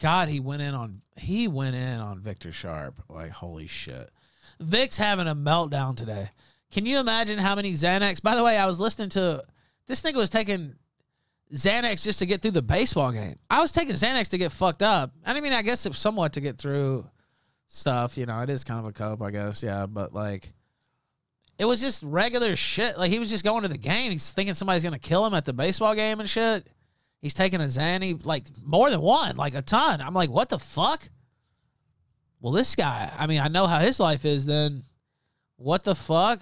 God, he went in on he went in on Victor Sharp. Like holy shit. Vic's having a meltdown today. Can you imagine how many Xanax? By the way, I was listening to this nigga was taking Xanax just to get through the baseball game. I was taking Xanax to get fucked up. I mean, I guess it's somewhat to get through stuff. You know, it is kind of a cope, I guess. Yeah, but like, it was just regular shit. Like he was just going to the game. He's thinking somebody's gonna kill him at the baseball game and shit. He's taking a Xanny, like more than one, like a ton. I'm like, what the fuck? Well, this guy, I mean, I know how his life is. Then, what the fuck?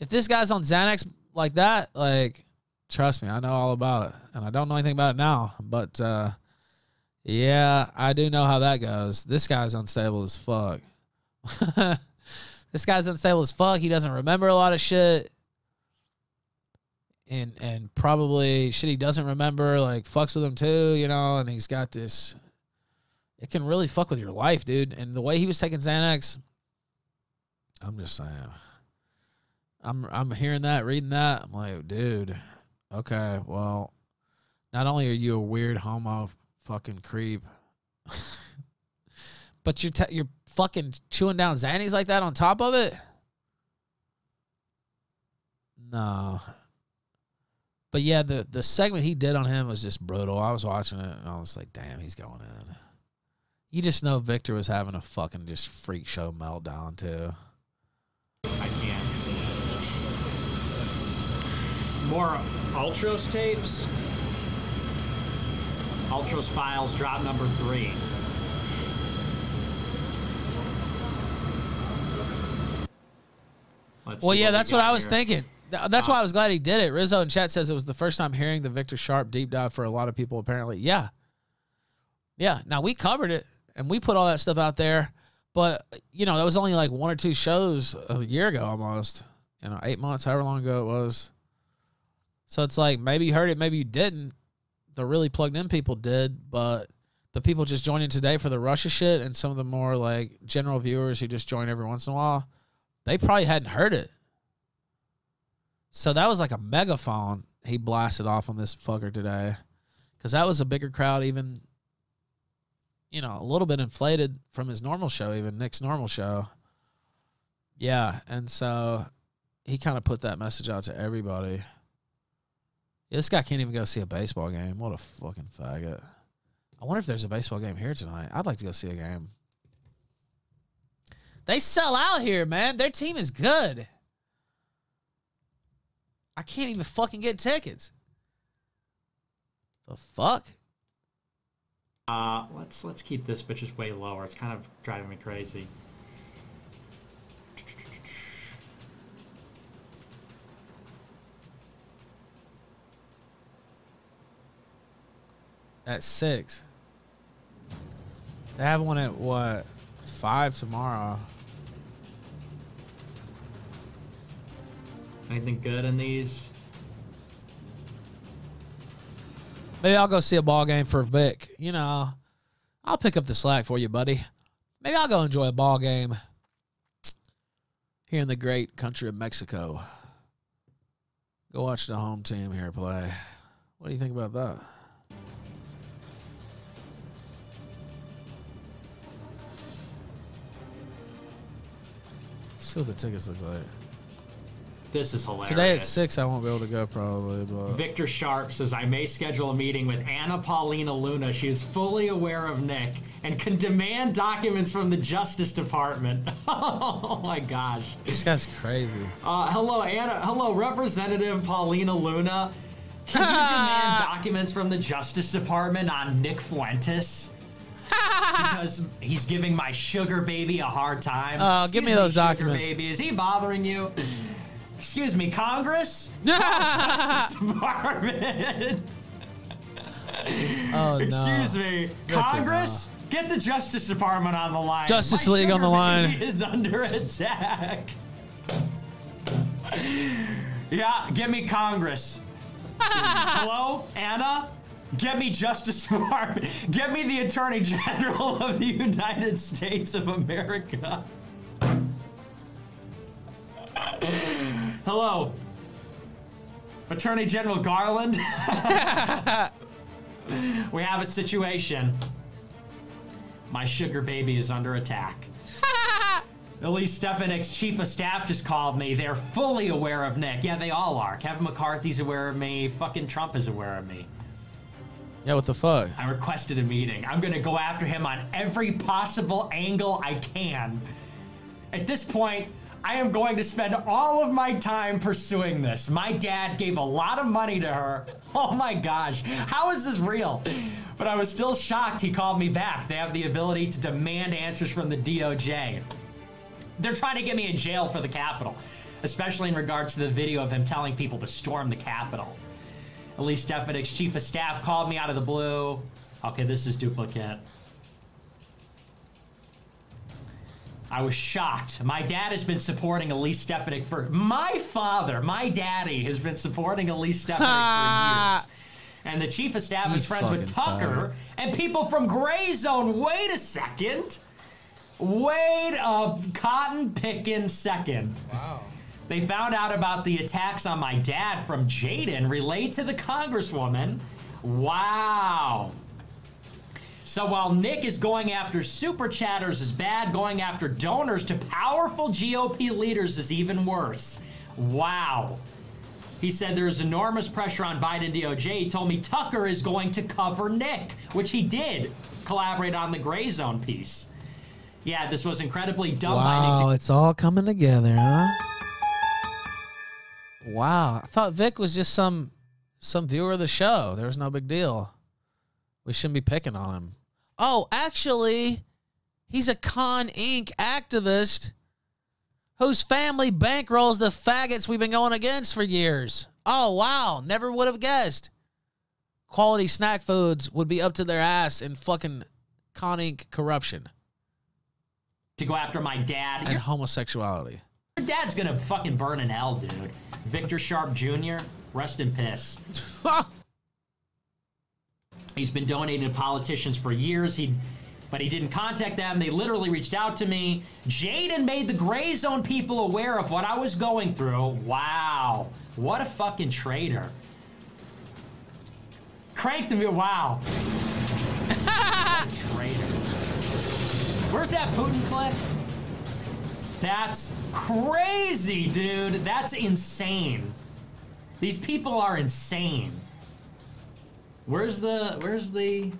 If this guy's on Xanax like that, like, trust me, I know all about it, and I don't know anything about it now. But uh, yeah, I do know how that goes. This guy's unstable as fuck. this guy's unstable as fuck. He doesn't remember a lot of shit. And and probably shit he doesn't remember like fucks with him too, you know, and he's got this it can really fuck with your life, dude. And the way he was taking Xanax, I'm just saying. I'm I'm hearing that, reading that. I'm like, dude, okay, well, not only are you a weird homo fucking creep, but you're te- you're fucking chewing down Xannies like that on top of it. No. But yeah, the the segment he did on him was just brutal. I was watching it and I was like, damn, he's going in. You just know Victor was having a fucking just freak show meltdown too. I can't. More Ultros tapes. Ultros files drop number three. Let's Well, yeah, that's what I was here. thinking. Th- That's why ah. I was glad he did it. Rizzo in chat says it was the first time hearing the Victor Sharp deep dive for a lot of people. Apparently, yeah, yeah. Now we covered it and we put all that stuff out there, but you know that was only like one or two shows a year ago, almost. You know, eight months, however long ago it was. So it's like maybe you heard it, maybe you didn't. The really plugged in people did, but the people just joining today for the Russia shit and some of the more like general viewers who just join every once in a while, they probably hadn't heard it. So that was like a megaphone he blasted off on this fucker today. Cause that was a bigger crowd, even, you know, a little bit inflated from his normal show, even Nick's normal show. Yeah. And so he kind of put that message out to everybody. This guy can't even go see a baseball game. What a fucking faggot. I wonder if there's a baseball game here tonight. I'd like to go see a game. They sell out here, man. Their team is good. I can't even fucking get tickets. The fuck? Uh, let's let's keep this bitch just way lower. It's kind of driving me crazy. At six. They have one at what? Five tomorrow. Anything good in these? Maybe I'll go see a ball game for Vic. You know, I'll pick up the slack for you, buddy. Maybe I'll go enjoy a ball game here in the great country of Mexico. Go watch the home team here play. What do you think about that? See what the tickets look like. This is hilarious. Today at six, I won't be able to go probably, but Victor Sharp says, I may schedule a meeting with Anna Paulina Luna. She is fully aware of Nick and can demand documents from the Justice Department. oh my gosh. this guy's crazy. Uh, hello, Anna. Hello, Representative Paulina Luna. Can you demand documents from the Justice Department on Nick Fuentes? because he's giving my sugar baby a hard time. Uh, give me those documents. Baby, is he bothering you? Excuse me, Congress? Justice Department. Oh Excuse no. me, Congress? Get the Justice Department on the line. Justice My League on the line. Is under attack. yeah, get me Congress. Hello, Anna? Get me Justice Department. Get me the Attorney General of the United States of America. Hello, Attorney General Garland. we have a situation. My sugar baby is under attack. Elise Stefanik's chief of staff just called me. They're fully aware of Nick. Yeah, they all are. Kevin McCarthy's aware of me. Fucking Trump is aware of me. Yeah, what the fuck? I requested a meeting. I'm gonna go after him on every possible angle I can. At this point, I am going to spend all of my time pursuing this. My dad gave a lot of money to her. Oh my gosh, how is this real? But I was still shocked he called me back. They have the ability to demand answers from the DOJ. They're trying to get me in jail for the Capitol, especially in regards to the video of him telling people to storm the Capitol. Elise Stefanik's chief of staff called me out of the blue. Okay, this is duplicate. I was shocked. My dad has been supporting Elise Stefanik for my father, my daddy has been supporting Elise Stefanik for years. And the chief of staff You is friends with fucking Tucker and people from Gray Zone. Wait a second. Wait a cotton picking second. Wow. They found out about the attacks on my dad from Jaden relayed to the congresswoman. Wow. So while Nick is going after super chatters is bad, going after donors to powerful GOP leaders is even worse. Wow. He said there's enormous pressure on Biden DOJ. He told me Tucker is going to cover Nick, which he did collaborate on the gray zone piece. Yeah, this was incredibly dumb by Wow, to it's all coming together, huh? Wow, I thought Vic was just some some viewer of the show. There was no big deal. We shouldn't be picking on him. Oh, actually, he's a Con Inc. activist whose family bankrolls the faggots we've been going against for years. Oh, wow. Never would have guessed. Quality snack foods would be up to their ass in fucking Con Inc. corruption to go after my dad. and homosexuality. Your dad's gonna fucking burn in hell, dude. Victor Sharp Jr., rest in piss. He's been donating to politicians for years. He, but he didn't contact them. They literally reached out to me. Jaden made the gray zone people aware of what I was going through. Wow. What a fucking traitor. Cranked him. Wow. What a traitor. Where's that Putin clip? That's crazy, dude. That's insane. These people are insane. Where's the where's the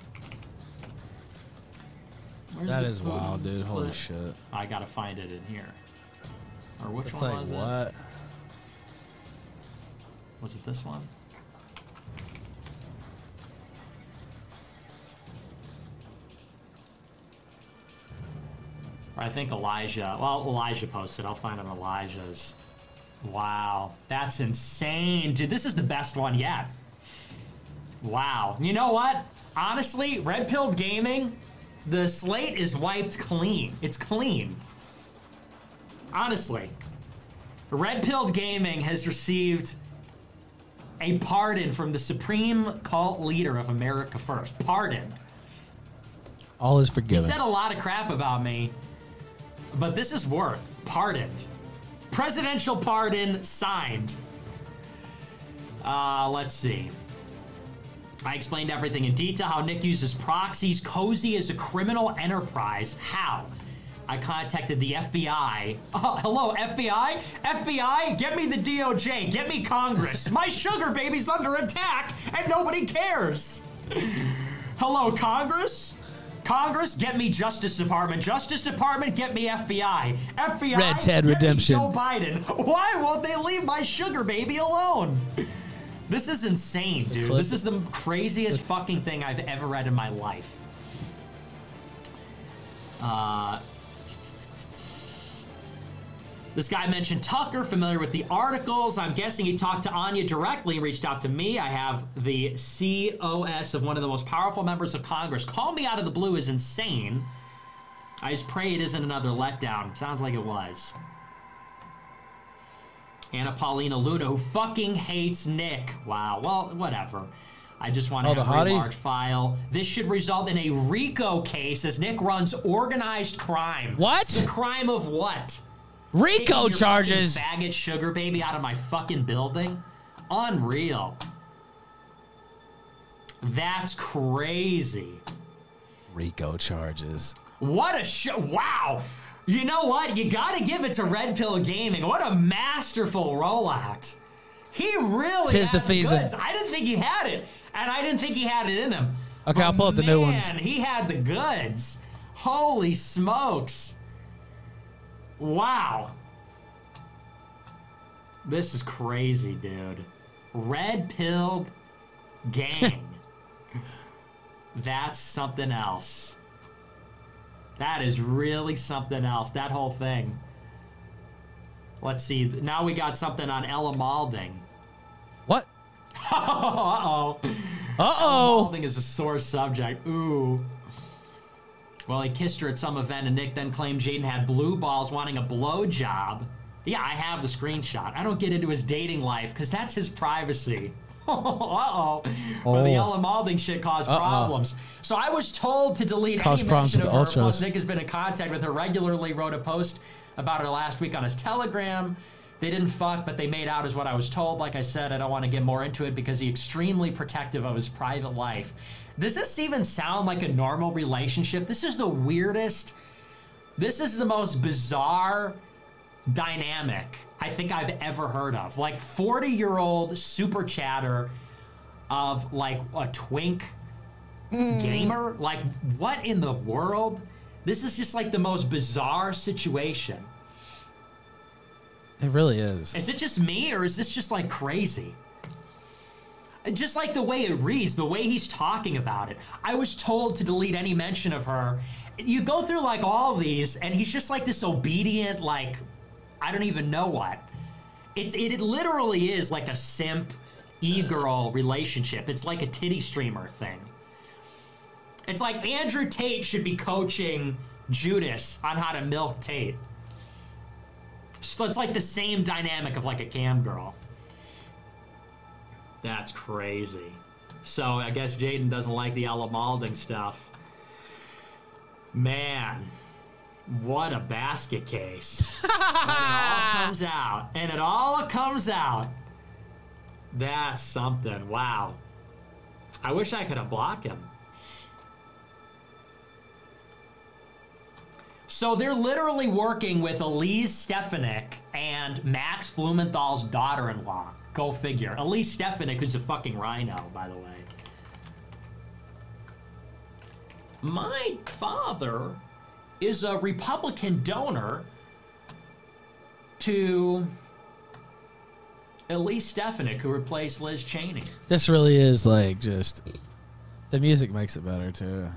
where's That the is wild, dude. Holy clip? shit. I gotta find it in here. Or which It's one like was it? what? Was it this one? I think Elijah. Well, Elijah posted. I'll find it on Elijah's. Wow, that's insane, dude. This is the best one yet. Wow. You know what? Honestly, Red Pill Gaming, the slate is wiped clean. It's clean. Honestly. Red Pill Gaming has received a pardon from the supreme cult leader of America First. Pardoned. All is forgiven. He said a lot of crap about me, but this is worth pardoned. Presidential pardon signed. Uh, let's see. I explained everything in detail how Nick uses proxies. Cozy is a criminal enterprise. How? I contacted the FBI. Oh, hello, FBI? FBI, get me the DOJ. Get me Congress. My sugar baby's under attack and nobody cares. Hello, Congress? Congress, get me Justice Department. Justice Department, get me FBI. FBI, Red Ted get me Redemption. Joe Biden. Why won't they leave my sugar baby alone? This is insane, dude. clip- This is the craziest fucking thing I've ever read in my life. Uh, this guy mentioned Tucker, familiar with the articles. I'm guessing he talked to Anya directly and reached out to me. I have the COS of one of the most powerful members of Congress. Call me out of the blue is insane. I just pray it isn't another letdown. Sounds like it was. Anna Paulina Luna, who fucking hates Nick. Wow. Well, whatever. I just want to Oh, the have a hottie? large file. This should result in a RICO case as Nick runs organized crime. What? The crime of what? RICO your charges. fucking Faggot sugar baby out of my fucking building? Unreal. That's crazy. RICO charges. What a show! Wow. You know what? You got to give it to Red Pill Gaming. What a masterful rollout. He really Tis had the season. goods. I didn't think he had it, and I didn't think he had it in him. Okay, I'll pull up the new ones. Man, he had the goods. Holy smokes! Wow. This is crazy, dude. Red pilled gang. That's something else. That is really something else. That whole thing. Let's see. Now we got something on Ella Maulding. What? Uh-oh. Uh-oh. Maulding is a sore subject. Ooh. Well, he kissed her at some event, and Nick then claimed Jaden had blue balls wanting a blow job. Yeah, I have the screenshot. I don't get into his dating life because that's his privacy. Uh-oh. But the Oh. Ella Maulding shit caused Uh-oh. problems. So I was told to delete Caused any mention of her. Ultros. Nick has been in contact with her regularly, wrote a post about her last week on his Telegram. They didn't fuck, but they made out, is what I was told. Like I said, I don't want to get more into it because he's extremely protective of his private life. Does this even sound like a normal relationship? This is the weirdest. This is the most bizarre dynamic I think I've ever heard of. Like 40 year old super chatter of like a twink hmm. gamer. Like, what in the world? This is just like the most bizarre situation. It really is. Is it just me or is this just like crazy? Just like the way it reads, the way he's talking about it. I was told to delete any mention of her. You go through like all these, and he's just like this obedient, like, I don't even know what. It's it, it literally is like a simp e-girl relationship. It's like a titty streamer thing. It's like Andrew Tate should be coaching Judas on how to milk Tate. So it's like the same dynamic of like a cam girl. That's crazy. So I guess Jaden doesn't like the Ella Maulding stuff. Man, what a basket case. and it all comes out. And it all comes out. That's something. Wow. I wish I could have blocked him. So they're literally working with Elise Stefanik and Max Blumenthal's daughter-in-law. Go figure. Elise Stefanik, who's a fucking rhino, by the way. My father is a Republican donor to Elise Stefanik, who replaced Liz Cheney. This really is like just the music makes it better too.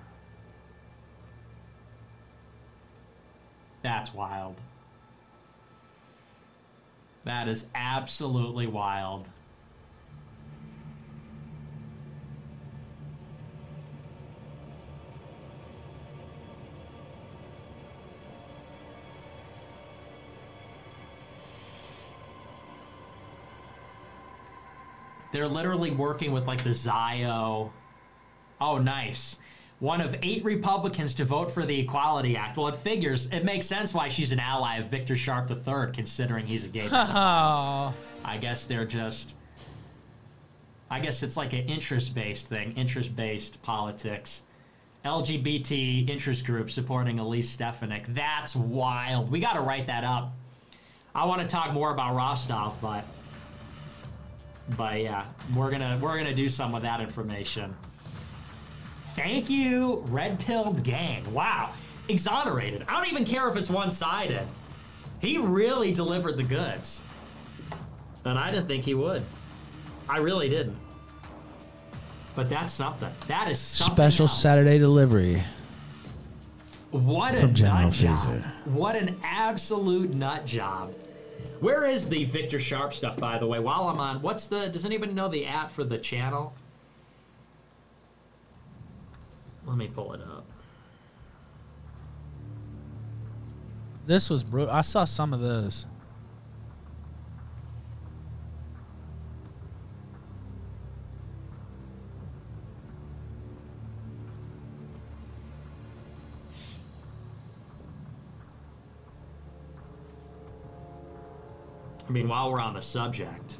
That's wild. That is absolutely wild. They're literally working with like the Zio. Oh, nice. One of eight Republicans to vote for the Equality Act. Well, it figures, it makes sense why she's an ally of Victor Sharp III, considering he's a gay. Oh, I guess they're just. I guess it's like an interest based thing, interest based politics. LGBT interest group supporting Elise Stefanik. That's wild. We got to write that up. I want to talk more about Rostov, but. But yeah, we're gonna we're gonna do some of that information. Thank you, Red Pilled Gang. Wow, exonerated. I don't even care if it's one sided. He really delivered the goods. And I didn't think he would. I really didn't. But that's something. That is something special else. Saturday delivery. What a from General nut job. What an absolute nut job. Where is the Victor Sharp stuff, by the way? While I'm on, what's the? Does anybody know the app for the channel? Let me pull it up. This was bro. I saw some of this. Mean, while we're on the subject.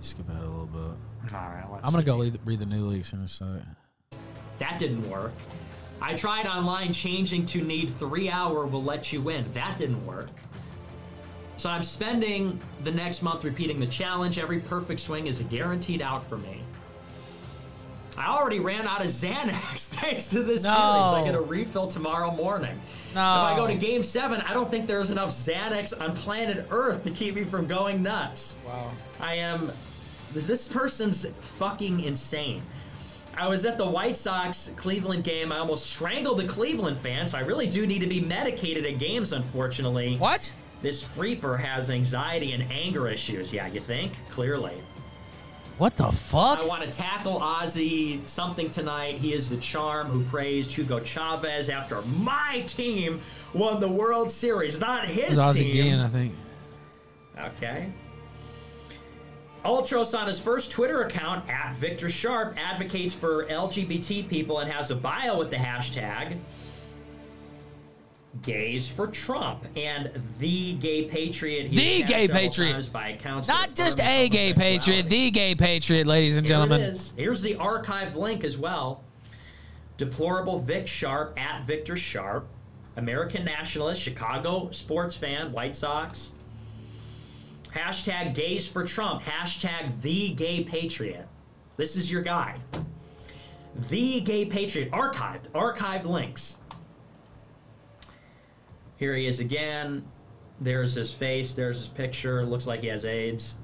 skip ahead a little bit. All right, I'm gonna see. go read, read the new leaks in a sec. That didn't work. I tried online changing to need three hour will let you win. That didn't work. So I'm spending the next month repeating the challenge. Every perfect swing is a guaranteed out for me. I already ran out of Xanax thanks to this No. series. I get a refill tomorrow morning. No. If I go to game seven, I don't think there's enough Xanax on planet Earth to keep me from going nuts. Wow. I am. This, this person's fucking insane. I was at the White Sox Cleveland game. I almost strangled the Cleveland fans. So I really do need to be medicated at games, unfortunately. What? This freeper has anxiety and anger issues. Yeah, you think? Clearly. What the fuck? I want to tackle Ozzie something tonight. He is the charm who praised Hugo Chavez after my team won the World Series, not his Ozzy team. Guillen, I think. Okay. Ultros on his first Twitter account, at Victor Sharp, advocates for LGBT people and has a bio with the hashtag gays for Trump and the gay patriot. The gay patriot. By accounts Not just a gay patriot, the gay patriot, ladies and Here gentlemen. it is. Here's the archived link as well. Deplorable Vic Sharp at Victor Sharp, American nationalist, Chicago sports fan, White Sox. Hashtag gays for Trump. Hashtag the gay patriot. This is your guy. The gay patriot. Archived. Archived links. Here he is again. There's his face. There's his picture. Looks like he has AIDS.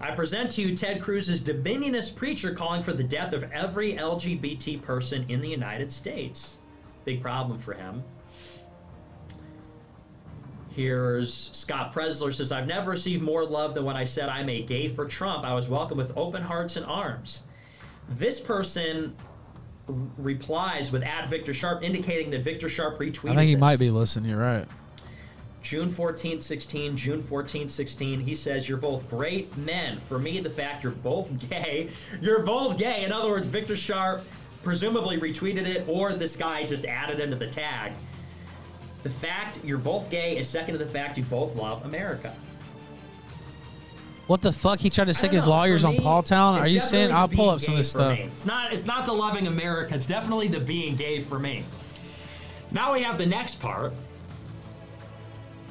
I present to you Ted Cruz's dominionist preacher calling for the death of every LGBT person in the United States. Big problem for him. Here's Scott Presler says, I've never received more love than when I said I'm a gay for Trump. I was welcomed with open hearts and arms. This person replies with at Victor Sharp, indicating that Victor Sharp retweeted I think he might be listening. You're right. June 14th, 16, June 14th, 16. He says, You're both great men. For me, the fact you're both gay, you're both gay. In other words, Victor Sharp presumably retweeted it, or this guy just added into the tag. The fact you're both gay is second to the fact you both love America. What the fuck? He tried to stick his know, lawyers for on Paul Town? Are you saying? I'll pull up some of this stuff. me. It's not. It's not the loving America. It's definitely the being gay for me. Now we have the next part.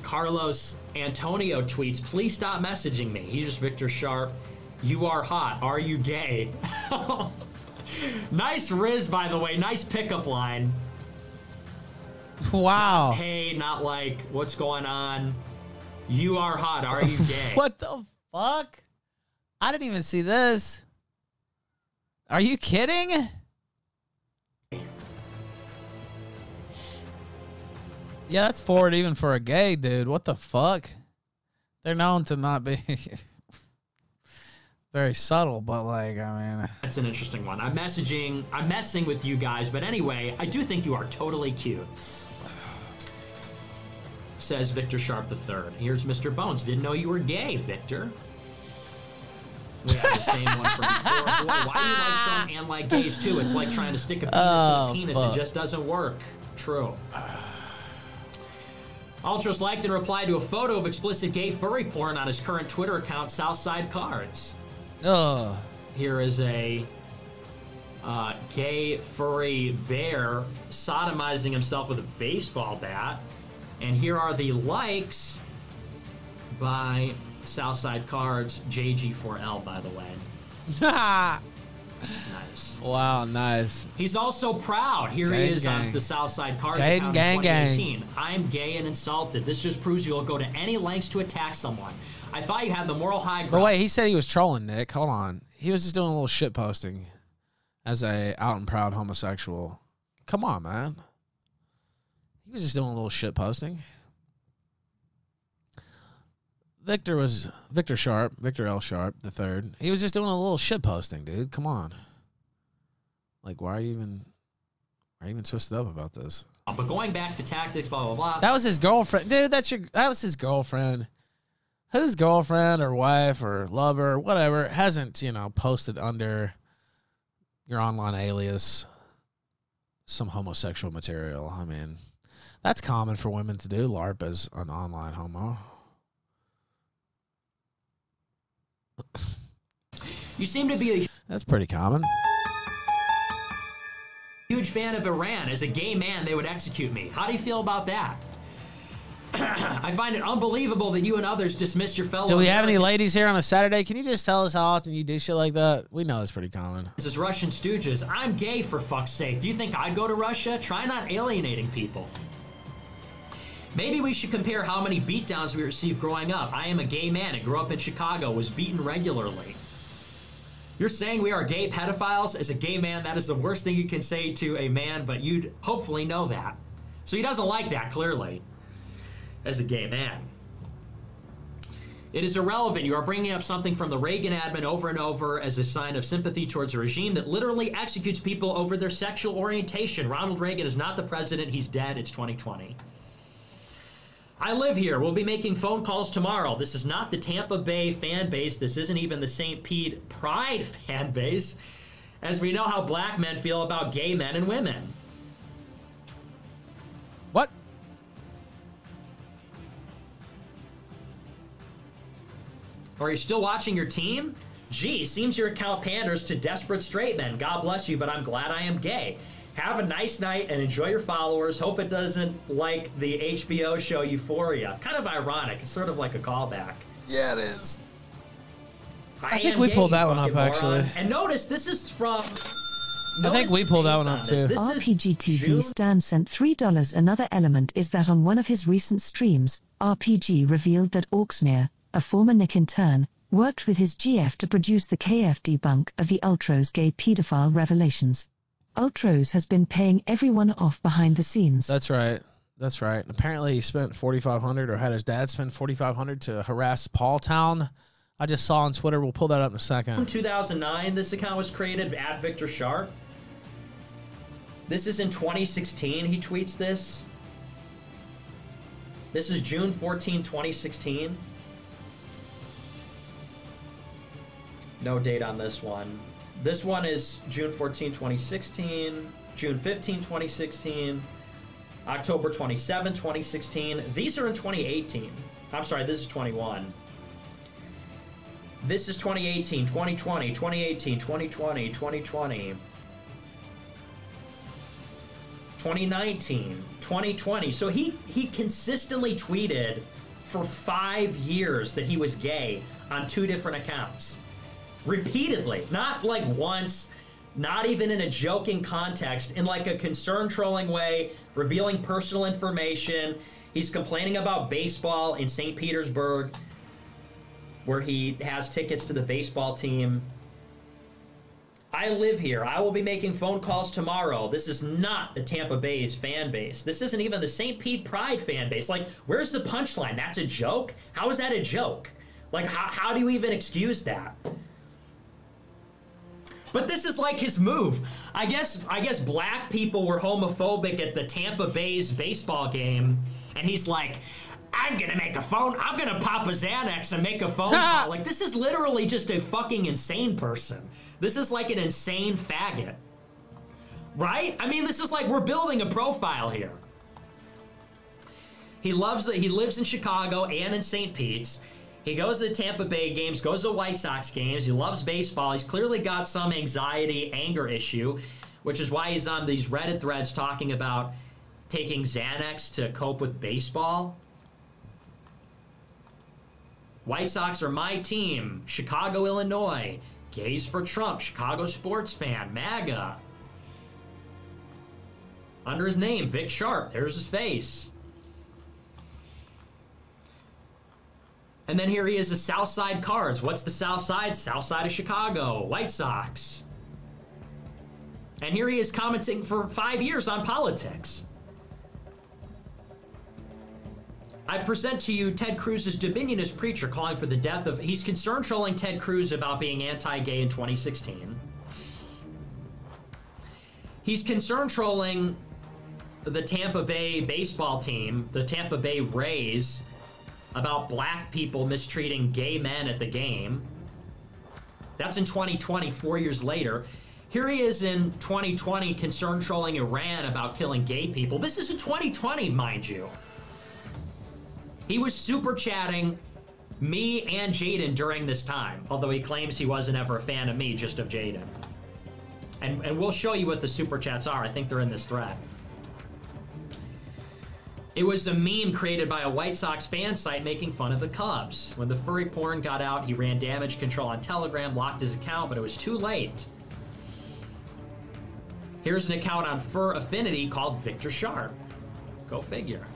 Carlos Antonio tweets, "Please stop messaging me." He's just Victor Sharp. You are hot. Are you gay? nice Riz, by the way. Nice pickup line. Wow. Hey, not like what's going on. You are hot. Are you gay? What the fuck? I didn't even see this. Are you kidding? Yeah, that's forward even for a gay dude. What the fuck? They're known to not be very subtle, but like, I mean, That's an interesting one. I'm messaging, I'm messing with you guys, but anyway, I do think you are totally cute. Says Victor Sharp III. Here's Mr. Bones. Didn't know you were gay, Victor. We have the same one from before. Boy, why do you like Trump and like gays too? It's like trying to stick a penis Oh, in a penis. fuck. It just doesn't work. True. Ultros liked and replied to a photo of explicit gay furry porn on his current Twitter account, Southside Cards. ugh. Here is a uh, gay furry bear sodomizing himself with a baseball bat. And here are the likes by Southside Cards, JG4L, by the way. Nice. wow, nice. He's also proud. Here Jaden he is on the Southside Cards Jaden account gang in gang. 2018. I'm gay and insulted. This just proves you'll go to any lengths to attack someone. I thought you had the moral high ground. But wait, he said he was trolling Nick. Hold on. He was just doing a little shit posting as a out and proud homosexual. Come on, man. He was just doing a little shit posting. Victor was Victor Sharp, Victor L. Sharp the third. He was just doing a little shit posting, dude. Come on. Like, why are you even why are you even twisted up about this? Uh, but going back to tactics, blah, blah, blah. That was his girlfriend, dude. That's your. That was his girlfriend. Whose girlfriend or wife or lover, whatever, hasn't you know posted under your online alias some homosexual material? I mean, that's common for women to do. LARP as an online homo. You seem to be a That's pretty common. huge fan of Iran. As a gay man, they would execute me. How do you feel about that? I find it unbelievable that you and others dismiss your fellow. Do we have any ladies here on a Saturday? Can you just tell us how often you do shit like that? We know it's pretty common. as Russian stooges? I'm gay for fuck's sake. Do you think I'd go to Russia? Try not alienating people. Maybe we should compare how many beatdowns we received growing up. I am a gay man and grew up in Chicago, was beaten regularly. You're saying we are gay pedophiles? As a gay man, that is the worst thing you can say to a man, but you'd hopefully know that. So he doesn't like that, clearly, as a gay man. It is irrelevant. You are bringing up something from the Reagan admin over and over as a sign of sympathy towards a regime that literally executes people over their sexual orientation. Ronald Reagan is not the president. He's dead. It's 2020. I live here. We'll be making phone calls tomorrow. This is not the Tampa Bay fan base. This isn't even the St. Pete Pride fan base, as we know how black men feel about gay men and women. What? Are you still watching your team? Gee, seems your account panders to desperate straight men. God bless you, but I'm glad I am gay. Have a nice night and enjoy your followers. Hope it doesn't like the HBO show Euphoria. Kind of ironic. It's sort of like a callback. Yeah, it is. I, think we gay, pulled that one up, moron. actually. And notice this is from. I think we pulled that one up, too. This is RPG TV June Stan sent $3. Another element is that on one of his recent streams, RPG revealed that Orksmere, a former Nick intern, worked with his GF to produce the KF debunk of the Ultros gay pedophile revelations. Ultros has been paying everyone off behind the scenes. That's right. That's right. Apparently, he spent forty five hundred, or had his dad spend forty five hundred to harass Paul Town. I just saw on Twitter. We'll pull that up in a second. 2009, this account was created at Victor Sharp. This is in 2016. He tweets this. This is June 14, 2016. No date on this one. This one is June 14, 2016, June 15, 2016, October 27, 2016. These are in 2018. I'm sorry, this is 21. This is 2018, 2020, 2018, 2020, 2020. 2019, 2020. So he he consistently tweeted for 5 years that he was gay on two different accounts. Repeatedly, not like once, not even in a joking context, in like a concern trolling way, revealing personal information. He's complaining about baseball in St. Petersburg where he has tickets to the baseball team. I live here. I will be making phone calls tomorrow. This is not the Tampa Bay's fan base. This isn't even the St. Pete Pride fan base. Like, where's the punchline? That's a joke? How is that a joke? Like, how, how do you even excuse that? But this is like his move. I guess I guess black people were homophobic at the Tampa Bay's baseball game, and he's like, I'm gonna make a phone. I'm gonna pop a Xanax and make a phone call. Like this is literally just a fucking insane person. This is like an insane faggot. Right? I mean, this is like we're building a profile here. He loves he lives in Chicago and in St. Pete's. He goes to Tampa Bay games, goes to White Sox games. He loves baseball. He's clearly got some anxiety, anger issue, which is why he's on these Reddit threads talking about taking Xanax to cope with baseball. White Sox are my team. Chicago, Illinois. Gays for Trump. Chicago sports fan. MAGA. Under his name, Vic Sharp. There's his face. And then here he is, the South Side Cards. What's the South Side? South Side of Chicago. White Sox. And here he is commenting for five years on politics. I present to you Ted Cruz's Dominionist preacher calling for the death of. He's concerned trolling Ted Cruz about being anti gay in 2016. He's concerned trolling the Tampa Bay baseball team, the Tampa Bay Rays, about black people mistreating gay men at the game. That's in 2020, four years later. Here he is in 2020, concerned trolling Iran about killing gay people. This is in 2020, mind you. He was super chatting Me and Jaden during this time, although he claims he wasn't ever a fan of me, just of Jaden. And, and we'll show you what the super chats are. I think they're in this thread. It was a meme created by a White Sox fan site making fun of the Cubs. When the furry porn got out, he ran damage control on Telegram, locked his account, but it was too late. Here's an account on Fur Affinity called Victor Sharp. Go figure.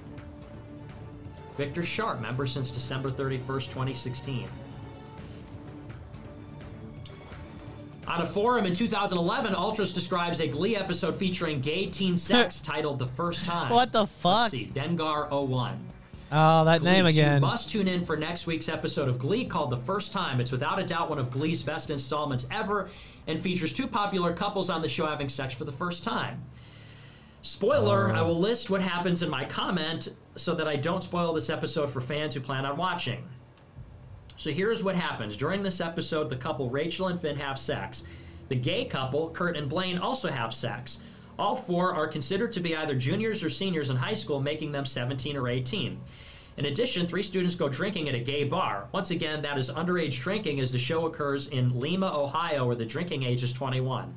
Victor Sharp, member since December 31st, 2016. On a forum in 2011, Ultros describes a Glee episode featuring gay teen sex titled The First Time. What the Let's fuck? see, Dengar01. Oh, that name again. You must tune in for next week's episode of Glee called The First Time. It's without a doubt one of Glee's best installments ever and features two popular couples on the show having sex for the first time. Spoiler, uh. I will list what happens in my comment so that I don't spoil this episode for fans who plan on watching. So here's what happens. During this episode, the couple Rachel and Finn have sex. The gay couple, Kurt and Blaine, also have sex. All four are considered to be either juniors or seniors in high school, making them 17 or 18. In addition, three students go drinking at a gay bar. Once again, that is underage drinking as the show occurs in Lima, Ohio, where the drinking age is 21.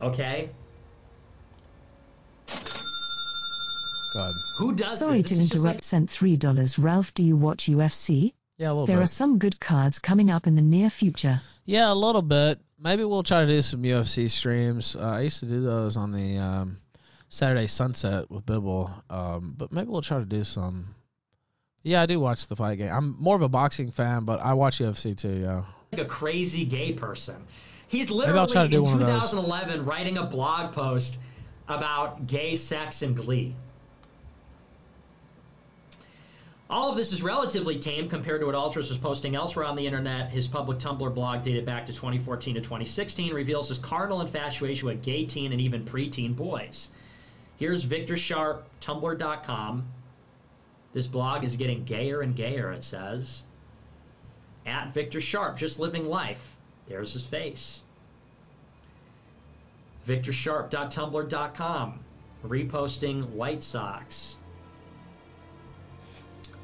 Okay? God. Who does Sorry this? to This is just interrupt. Sent three dollars. Ralph, do you watch UFC? Yeah, a little There bit. are some good cards coming up in the near future. Yeah, a little bit. Maybe we'll try to do some UFC streams. Uh, I used to do those on the um, Saturday Sunset with Bibble, um, but maybe we'll try to do some. Yeah, I do watch the fight game. I'm more of a boxing fan, but I watch UFC too. Yeah. like a crazy gay person. He's literally try to in one of those. 2011 writing a blog post about gay sex and glee. All of this is relatively tame compared to what Ultros was posting elsewhere on the internet. His public Tumblr blog, dated back to 2014 to 2016, reveals his carnal infatuation with gay teen and even preteen boys. Here's Victor Sharp, Tumblr.com. This blog is getting gayer and gayer, it says. At Victor Sharp, just living life. There's his face. VictorSharp.tumblr.com. Reposting White Sox.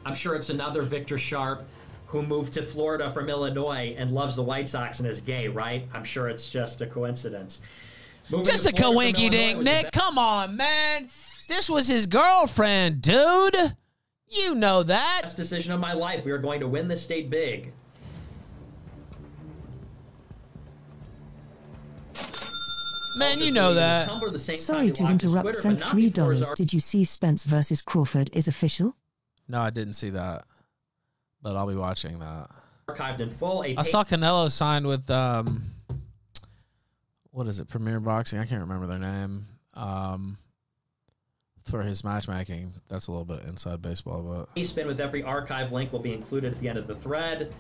I'm sure it's another Victor Sharp who moved to Florida from Illinois and loves the White Sox and is gay, right? I'm sure it's just a coincidence. Moving Just a Florida from coinky Illinois dink, Nick. best- Come on, man. This was his girlfriend, dude. You know that. best decision of my life. We are going to win this state big. Man, you know that. Tumblr the same Sorry to interrupt. Twitter, Sent three before dollars. Did you see Spence versus Crawford is official? No, I didn't see that. But I'll be watching that. archived in full. A I saw Canelo signed with um what is it, Premier Boxing? I can't remember their name. Um for his matchmaking. That's a little bit inside baseball, but he spin with every archive link will be included at the end of the thread.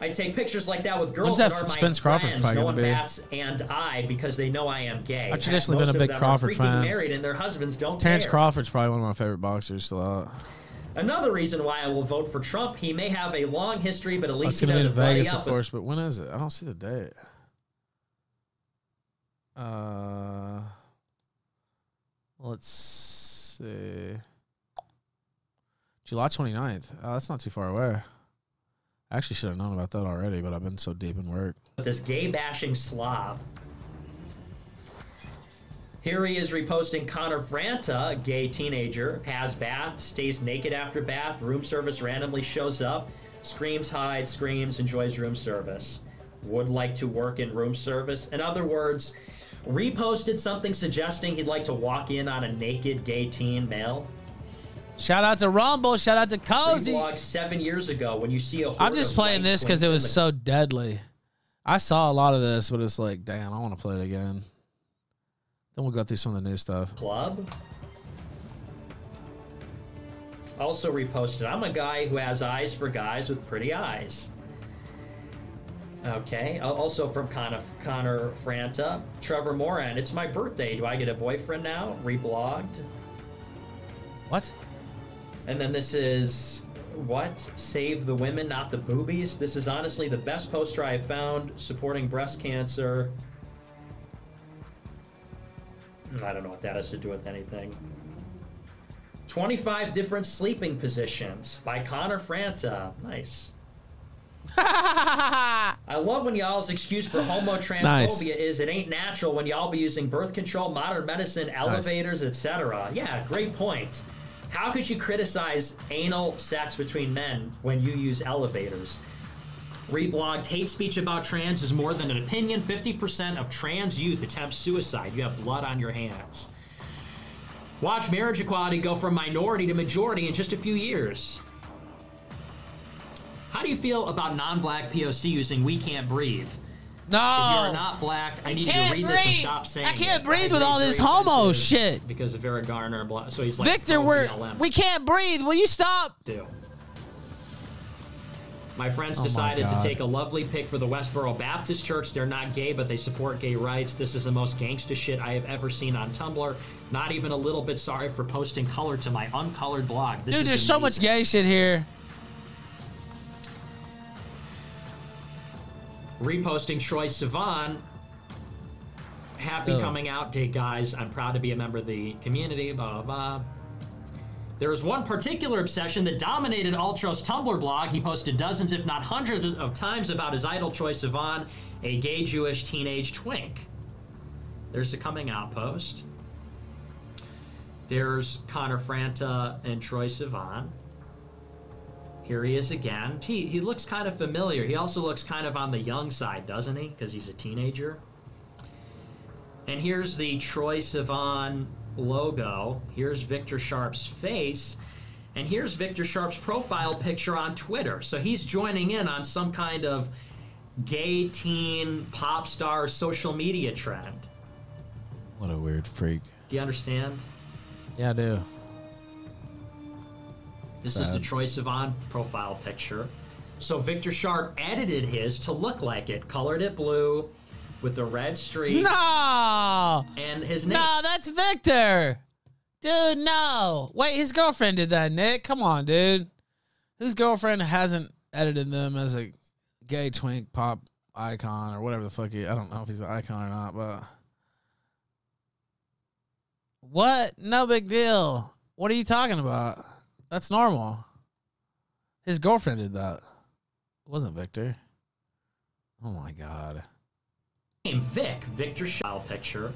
I take pictures like that with girls When's that that are my Spence Crawford friends, fight no one be? bats and I because they know I am gay. I've traditionally Most been a big Crawford fan. married and their husbands don't Terrence care. Crawford's probably one of my favorite boxers still out. Another reason why I will vote for Trump, he may have a long history, but at least he gonna be doesn't in Vegas, of course, but when is it? I don't see the date. Uh let's see. July 29th. Oh, that's not too far away. I actually should have known about that already, but I've been so deep in work. this gay bashing slob. Here he is reposting Connor Franta, a gay teenager, has bath, stays naked after bath, room service randomly shows up, screams, hides, screams, enjoys room service. Would like to work in room service. In other words, reposted something suggesting he'd like to walk in on a naked gay teen male. Shout out to Rumble. Shout out to Cozy. Reblog seven years ago when you see a I'm just playing this because it was so deadly. I saw a lot of this, but it's like, damn, I want to play it again. Then we'll go through some of the new stuff. club. Also reposted, I'm a guy who has eyes for guys with pretty eyes. Okay, uh, also from Connor, Connor Franta. Trevor Moran, it's my birthday. Do I get a boyfriend now? Reblogged. What? And then this is what? Save the women, not the boobies. This is honestly the best poster I have found supporting breast cancer. I don't know what that has to do with anything. 25 different sleeping positions by Connor Franta. Nice. I I love when y'all's excuse for homotransphobia Nice. is it ain't natural when y'all be using birth control, modern medicine, elevators, etc. Yeah, great point. How could you criticize anal sex between men when you use elevators? Reblogged hate speech about trans is more than an opinion. 50% of trans youth attempt suicide. You have blood on your hands. Watch marriage equality go from minority to majority in just a few years. How do you feel about non-black POC using "We Can't Breathe"? no. If you're not black, I need you to read this and stop saying I can't it. breathe I with all this homo shit. Because of Eric Garner. So he's like Victor, we're we can't breathe. Will you stop? do. My friends Oh my decided to take a lovely pic for the Westboro Baptist Church. They're not gay, but they support gay rights. This is the most gangsta shit I have ever seen on Tumblr. Not even a little bit sorry for posting color to my uncolored blog. This Dude, there's so much gay shit here. reposting Troye Sivan. Happy coming out day, guys. I'm proud to be a member of the community. Blah blah blah. There was one particular obsession that dominated Ultro's Tumblr blog. He posted dozens, if not hundreds, of times about his idol choice, Sivan, a gay Jewish teenage twink. There's a coming out post. There's Connor Franta and Troye Sivan. Here he is again. He, he looks kind of familiar. He also looks kind of on the young side, doesn't he? Because he's a teenager. And here's the Troye Sivan logo. Here's Victor Sharp's face. And here's Victor Sharp's profile picture on Twitter. So he's joining in on some kind of gay teen pop star social media trend. What a weird freak. Do you understand? Yeah, I do. This is the. Troye Sivan profile picture. So Victor Sharp edited his to look like it, colored it blue with the red streak No, and his name. no, that's Victor. Dude, no. Wait, his girlfriend did that, Nick. Come on, dude. Whose girlfriend hasn't edited them as a gay twink pop icon or whatever the fuck he? I don't know if he's an icon or not, but what? No big deal. What are you talking about? That's normal. His girlfriend did that. It wasn't Victor. Oh my god. Name Vic, Victor Sharp picture.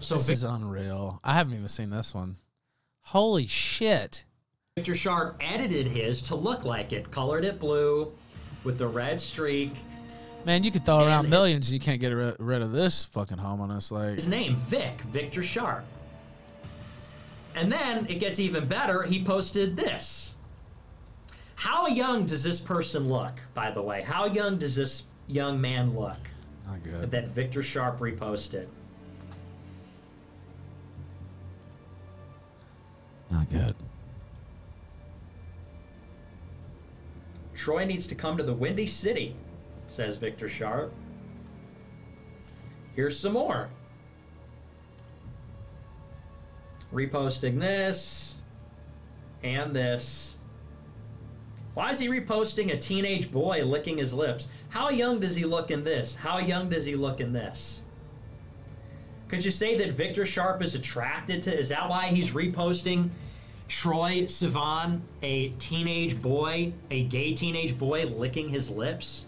So this Vic- is unreal. I haven't even seen this one. Holy shit. Victor Sharp edited his to look like it, colored it blue with the red streak. Man, you could throw around it- millions and you can't get rid, of this fucking homeless. Like, His name, Vic, Victor Sharp. And then it gets even better. He posted this. How young does this person look, by the way? How young does this young man look not good. that Victor Sharp reposted? Not good. Troye needs to come to the Windy City, says Victor Sharp. Here's some more. Reposting this and this. Why is he reposting a teenage boy licking his lips? How young does he look in this? How young does he look in this? Could you say that Victor Sharp is attracted to? Is that why he's reposting Troye Sivan, a teenage boy, a gay teenage boy licking his lips?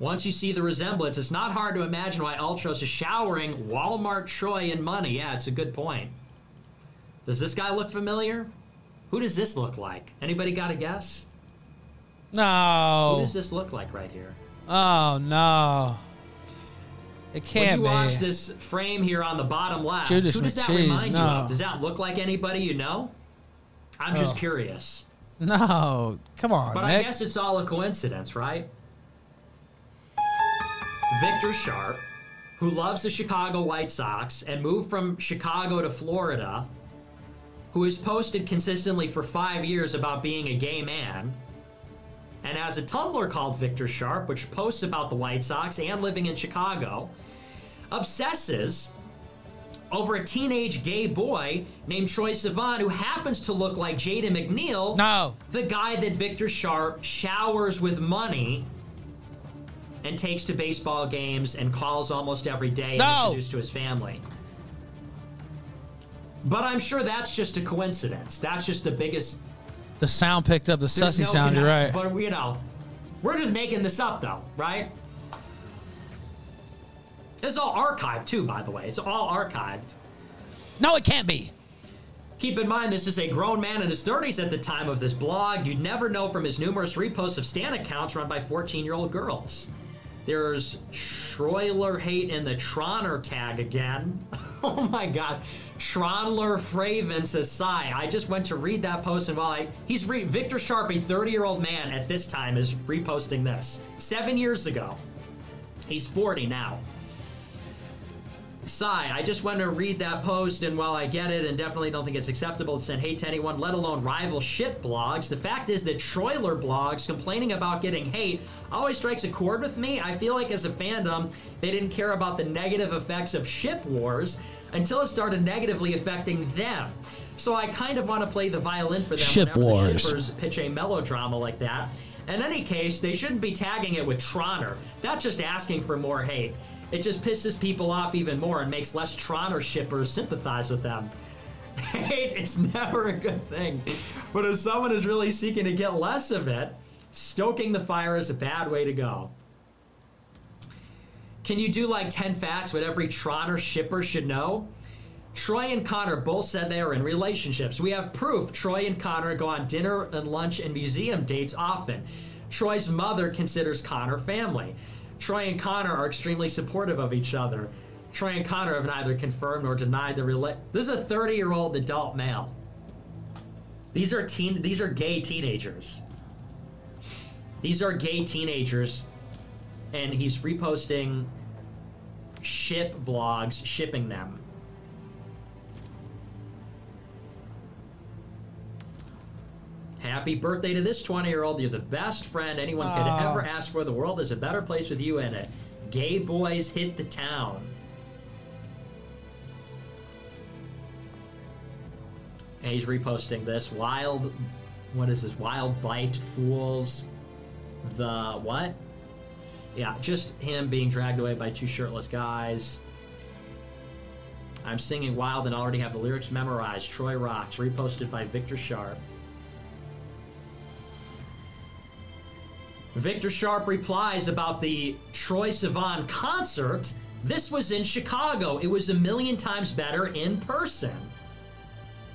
Once you see the resemblance, it's not hard to imagine why Ultros is showering Walmart Troy in money. Yeah, it's a good point. Does this guy look familiar? Who does this look like? Anybody got a guess? No. Who does this look like right here? Oh, no. It can't be. When you watch this frame here on the bottom left, Judas who does that remind you of? Does that look like anybody you know? I'm just Oh. curious. No. Come on, But I guess it's all a coincidence, right? Victor Sharp, who loves the Chicago White Sox and moved from Chicago to Florida, who has posted consistently for five years about being a gay man, and has a Tumblr called Victor Sharp, which posts about the White Sox and living in Chicago, obsesses over a teenage gay boy named Troye Sivan who happens to look like Jaden McNeil no. the guy that Victor Sharp showers with money and takes to baseball games and calls almost every day and No. introduced to his family. But I'm sure that's just a coincidence. That's just the biggest. The sound picked up the sussy no sound. You're right. But you know, we're just making this up though, right? It's all archived too, by the way. It's all archived. No, it can't be. Keep in mind, this is a grown man in his 30s at the time of this blog. You'd never know from his numerous reposts of Stan accounts run by 14 year old girls. There's Troiler hate in the Troner tag again. oh my gosh. Tronler Fraven says, Sigh, I just went to read that post and while I. He's re- Victor Sharp, a 30 year old man at this time, is reposting this. Seven years ago. He's 40 now. Sigh, I just went to read that post, and while I get it and definitely don't think it's acceptable to send hate to anyone, let alone rival shit blogs, the fact is that Troiler blogs complaining about getting hate always strikes a chord with me. I feel like as a fandom, they didn't care about the negative effects of ship wars until it started negatively affecting them. So I kind of want to play the violin for them Ship whenever the wars. shippers pitch a melodrama like that. In any case, they shouldn't be tagging it with Troner. That's just asking for more hate. It just pisses people off even more and makes less Troner shippers sympathize with them. Hate is never a good thing. But if someone is really seeking to get less of it, stoking the fire is a bad way to go. Can you do like 10 facts what every Troner shipper should know? Troye and Connor both said they are in relationships. We have proof Troye and Connor go on dinner and lunch and museum dates often. Troye's mother considers Connor family. Troye and Connor are extremely supportive of each other. Troye and Connor have neither confirmed nor denied the rela- This is a 30-year-old adult male. These are teen these are gay teenagers. These are gay teenagers and he's reposting ship blogs shipping them. Happy birthday to this 20 year old. You're the best friend anyone could ever ask for. The world is a better place with you in it. Gay boys hit the town. And he's reposting this. Wild, what is this? Wild Bite Fools. The what? Yeah, just him being dragged away by two shirtless guys. I'm singing Wild and already have the lyrics memorized. Troy Rocks, reposted by Victor Sharp. Victor Sharp replies about the Troye Sivan concert. This was in Chicago. It was a million times better in person,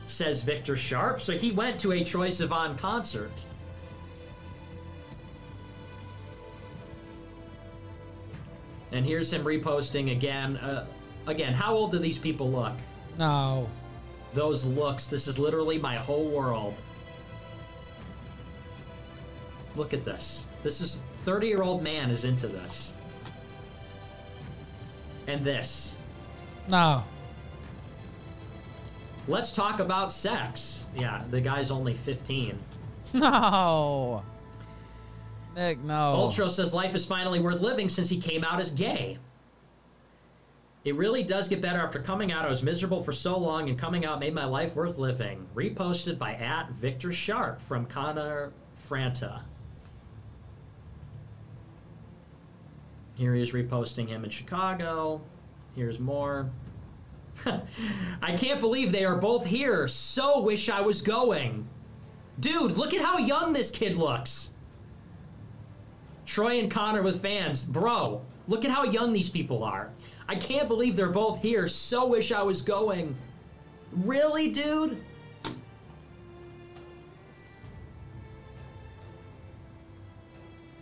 says Victor Sharp. So he went to a Troye Sivan concert. And here's him reposting again. Uh, again, how old do these people look? No. Those looks. This is literally my whole world. Look at this. This is 30 year old man is into this. And this. No. Let's talk about sex. Yeah, the guy's only 15. No. Nick, no. Says life is finally worth living since he came out as gay. It really does get better after coming out. I was miserable for so long, and coming out made my life worth living. Reposted by at Victor Sharp from Connor Franta. Here he is reposting him in Chicago. Here's more. I can't believe they are both here. So wish I was going. Dude, look at how young this kid looks. Troye and Connor with fans. Bro, look at how young these people are. I can't believe they're both here. So wish I was going. Really, dude?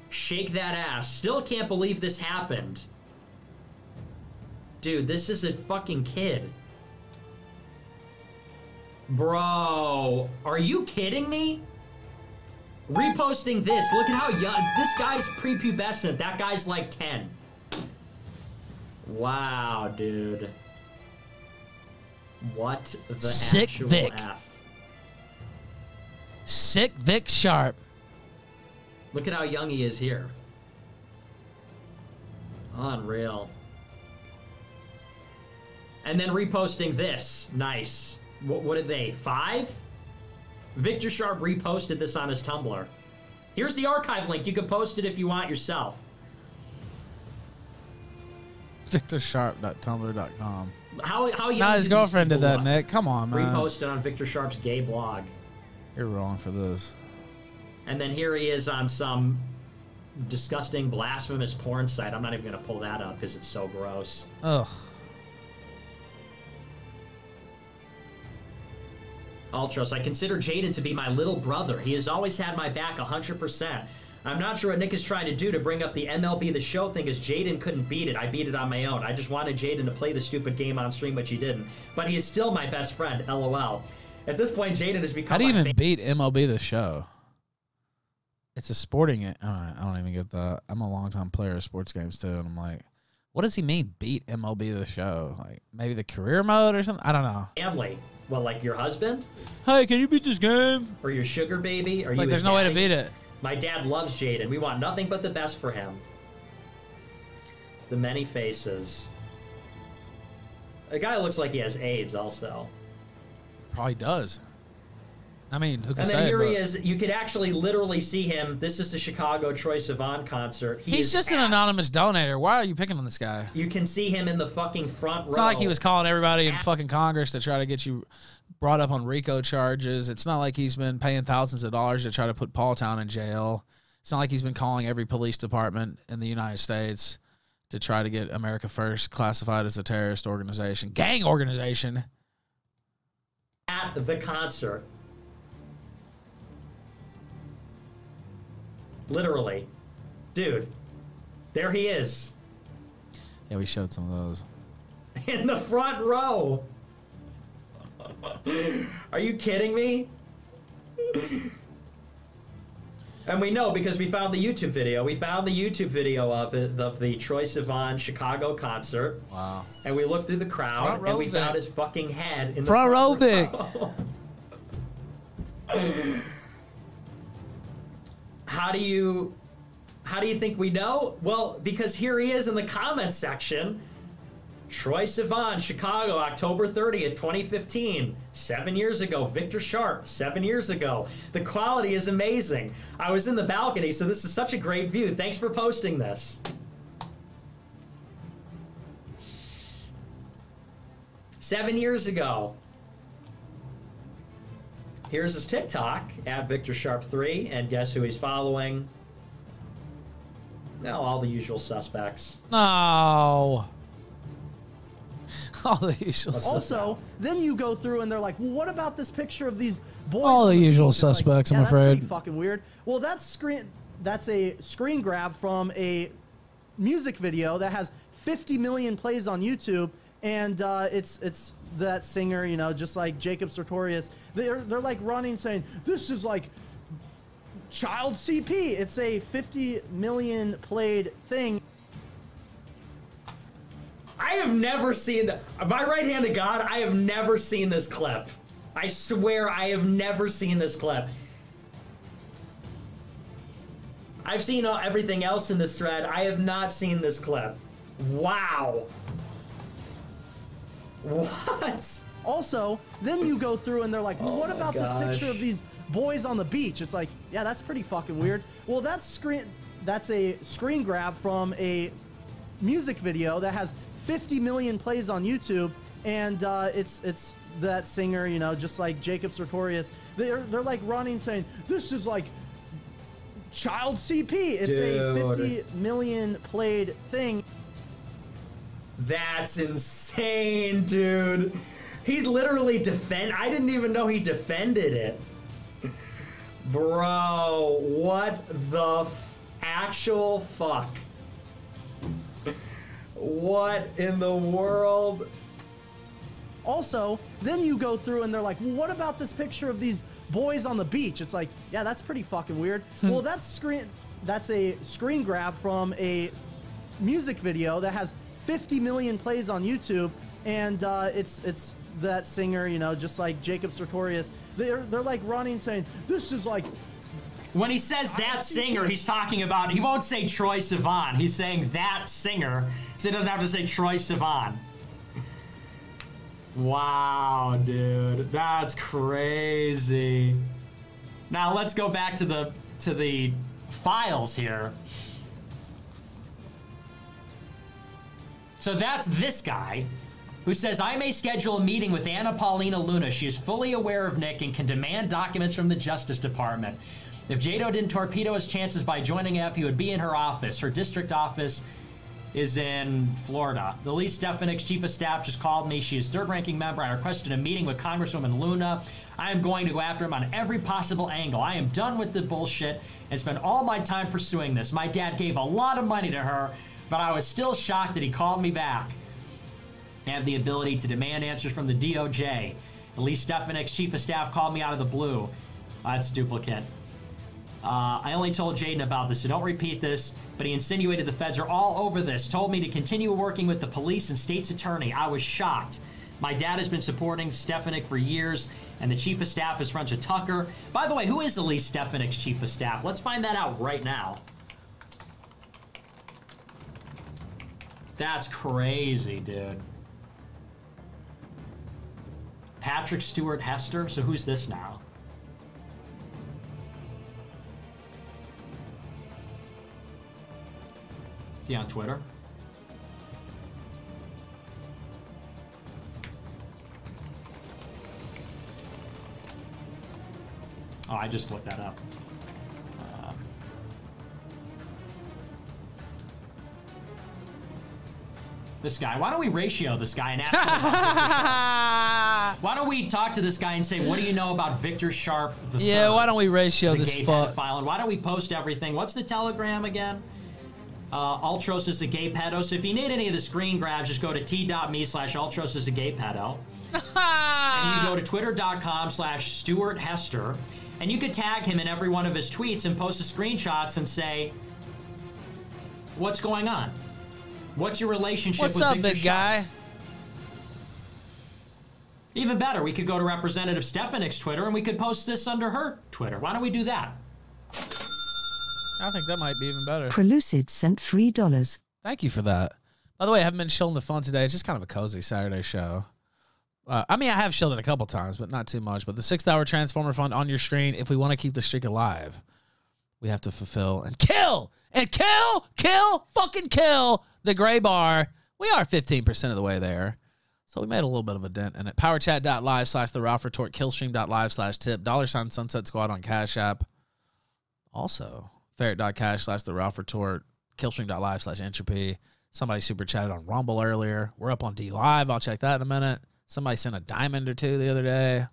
Shake that ass. Still can't believe this happened. Dude, this is a fucking kid. Bro, are you kidding me? Reposting this. Look at how young. This guy's prepubescent. That guy's like 10. Wow, dude. What the Sick actual Vic. F? Sick Vic Sharp. Look at how young he is here. Unreal. And then reposting this. Nice. What, what did they? Five? Victor Sharp reposted this on his Tumblr. Here's the archive link. You can post it if you want yourself. VictorSharp.tumblr.com. How how young? Nah, his girlfriend did that. Nick. Come on, man. Reposted on Victor Sharp's gay blog, You're wrong for this. and then here he is on some disgusting, blasphemous porn site. I'm not even gonna pull that up because it's so gross. Ugh. Ultros, I consider Jaden to be my little brother. He has always had my back 100%. I'm not sure what Nick is trying to do to bring up the MLB The Show thing, as Jaden couldn't beat it. I beat it on my own. I just wanted Jaden to play the stupid game on stream, but he didn't. But he is still my best friend, lol. At this point, Jaden has become How do you even beat MLB the show? It's a sporting. Right, I don't even get that. I'm a longtime player of sports games too, and I'm like, what does he mean beat MLB the show? Like maybe the career mode or something? I don't know. family. Well, like your husband Hey, can you beat this game? or your sugar baby? Are you Like, his there's no way to beat it. My dad loves Jaden. We want nothing but the best for him. The many faces. A guy looks like he has AIDS, also. Probably does. I mean, who can And say? then here he is. You could actually literally see him. This is the Chicago Troye Sivan concert. He He's just an anonymous donator. Why are you picking on this guy? You can see him in the fucking front row. It's not like he was calling everybody in fucking Congress to try to get you brought up on RICO charges. It's not like he's been paying thousands of dollars to try to put Paul Town in jail. It's not like he's been calling every police department in the United States to try to get America First classified as a terrorist organization, gang organization. at the concert. Literally. Dude. There he is. Yeah, we showed some of those. in the front row. Are you kidding me? And we know because we found the YouTube video. We found the YouTube video of it, of the Troye Sivan Chicago concert, Wow. and we looked through the crowd Front and we Vic. found his fucking head in the Front row Vic. how do you how do you think we know? Well, because here he is in the comments section. Troye Sivan, Chicago, October 30th, 2015. Seven years ago. Victor Sharp, seven years ago. The quality is amazing. I was in the balcony, so this is such a great view. Thanks for posting this. Seven years ago. Here's his TikTok at Victor Sharp 3, and guess who he's following? No, all the usual suspects. No. All the usual. Let's- Also, then you go through and they're like, well, what about this picture of these boys? All on the usual beach?" It's like, suspects, I'm that's afraid. fucking weird. Well, that's screen. That's a screen grab from a music video that has 50 million plays on YouTube, and uh, it's it's that singer, you know, just like Jacob Sartorius. They're they're like running, saying this is like child CP. It's a 50 million played thing. I have never seen that. My right hand to God, I have never seen this clip. I swear I have never seen this clip. I've seen everything else in this thread. I have not seen this clip. Wow. What? Also, then you go through and they're like, well, Oh what about this picture of these boys on the beach? It's like, yeah, that's pretty fucking weird. Well, that's screen that's a screen grab from a music video that has 50 million plays on YouTube, and uh, it's it's that singer, you know, just like Jacob Sartorius. They're they're like running, saying this is like child CP. It's a 50 million played thing. That's insane, dude. He literally defend. I didn't even know he defended it. Bro, what the f- actual fuck? What in the world? Also, then you go through and they're like, well, what about this picture of these boys on the beach? It's like, yeah, that's pretty fucking weird. Hmm. well, that's screen that's a screen grab from a music video that has 50 million plays on YouTube, and uh, it's it's that singer, you know, just like Jacob Sartorius. They're they're like running, saying this is like When he says that singer, he's talking about. He won't say Troye Sivan. He's saying that singer, so he doesn't have to say Troye Sivan. Wow, dude, that's crazy. Now let's go back to the to the files here. So that's this guy. who says, I may schedule a meeting with Anna Paulina Luna. She is fully aware of Nick and can demand documents from the Justice Department. If Jaden didn't torpedo his chances by joining F, he would be in her office. Her district office is in Florida. Elise Stefanik's chief of staff just called me. She is third ranking member. I requested a meeting with Congresswoman Luna. I am going to go after him on every possible angle. I am done with the bullshit and spend all my time pursuing this. My dad gave a lot of money to her, but I was still shocked that he called me back. I have the ability to demand answers from the DOJ. Elise Stefanik's chief of staff called me out of the blue. That's duplicate. Uh, I only told Jaden about this, so don't repeat this. But he insinuated the feds are all over this, told me to continue working with the police and state's attorney. I was shocked. My dad has been supporting Stefanik for years, and the chief of staff is friends with Tucker. By the way, who is Elise Stefanik's chief of staff? Let's find that out right now. That's crazy, dude. Patrick Stewart Hester. So who's this now? Is he on Twitter? Oh, I just looked that up. This guy. Why don't we ratio this guy and ask him about Victor Sharp? Why don't we talk to this guy and say, what do you know about Victor Sharp? The Yeah, third, why don't we ratio the this fuck? pedophile? And why don't we post everything? What's the telegram again? Uh, Ultros is a gay pedo. So if you need any of the screen grabs, just go to t.me slash Ultros is a gay pedo. and you go to twitter.com slash Stuart Hester. And you could tag him in every one of his tweets and post the screenshots and say, what's going on? What's your relationship What's with up, Victor big Sharp? guy? Even better, we could go to Representative Stefanik's Twitter and we could post this under her Twitter. Why don't we do that? I think that might be even better. Prelucid sent $3. Thank you for that. By the way, I haven't been shilling the fun today. It's just kind of a cozy Saturday show. Uh, I mean, I have shilled it a couple times, but not too much. But the six hour Transformer Fund on your screen, if we want to keep the streak alive, we have to fulfill and kill and kill, kill, fucking kill the gray bar. We are 15% of the way there. So we made a little bit of a dent in it. Powerchat.live slash the Ralph Retort, killstream.live slash tip, dollar sign Sunset Squad on Cash App. Also, ferret.cash slash the Ralph Retort, killstream.live slash entropy. Somebody super chatted on Rumble earlier. We're up on D Live. I'll check that in a minute. Somebody sent a diamond or two the other day.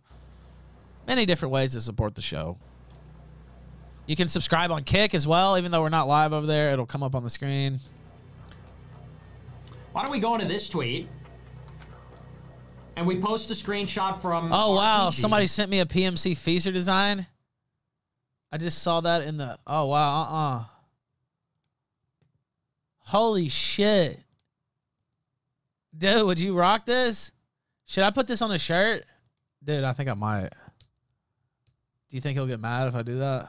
Many different ways to support the show. You can subscribe on Kick as well, even though we're not live over there. It'll come up on the screen. Why don't we go into this tweet and we post a screenshot from. Oh wow! RPG. Somebody sent me a PMC Feezer design. I just saw that in the. Oh wow! Uh uh Holy shit, dude! Would you rock this? Should I put this on a shirt, dude? I think I might. Do you think he'll get mad if I do that?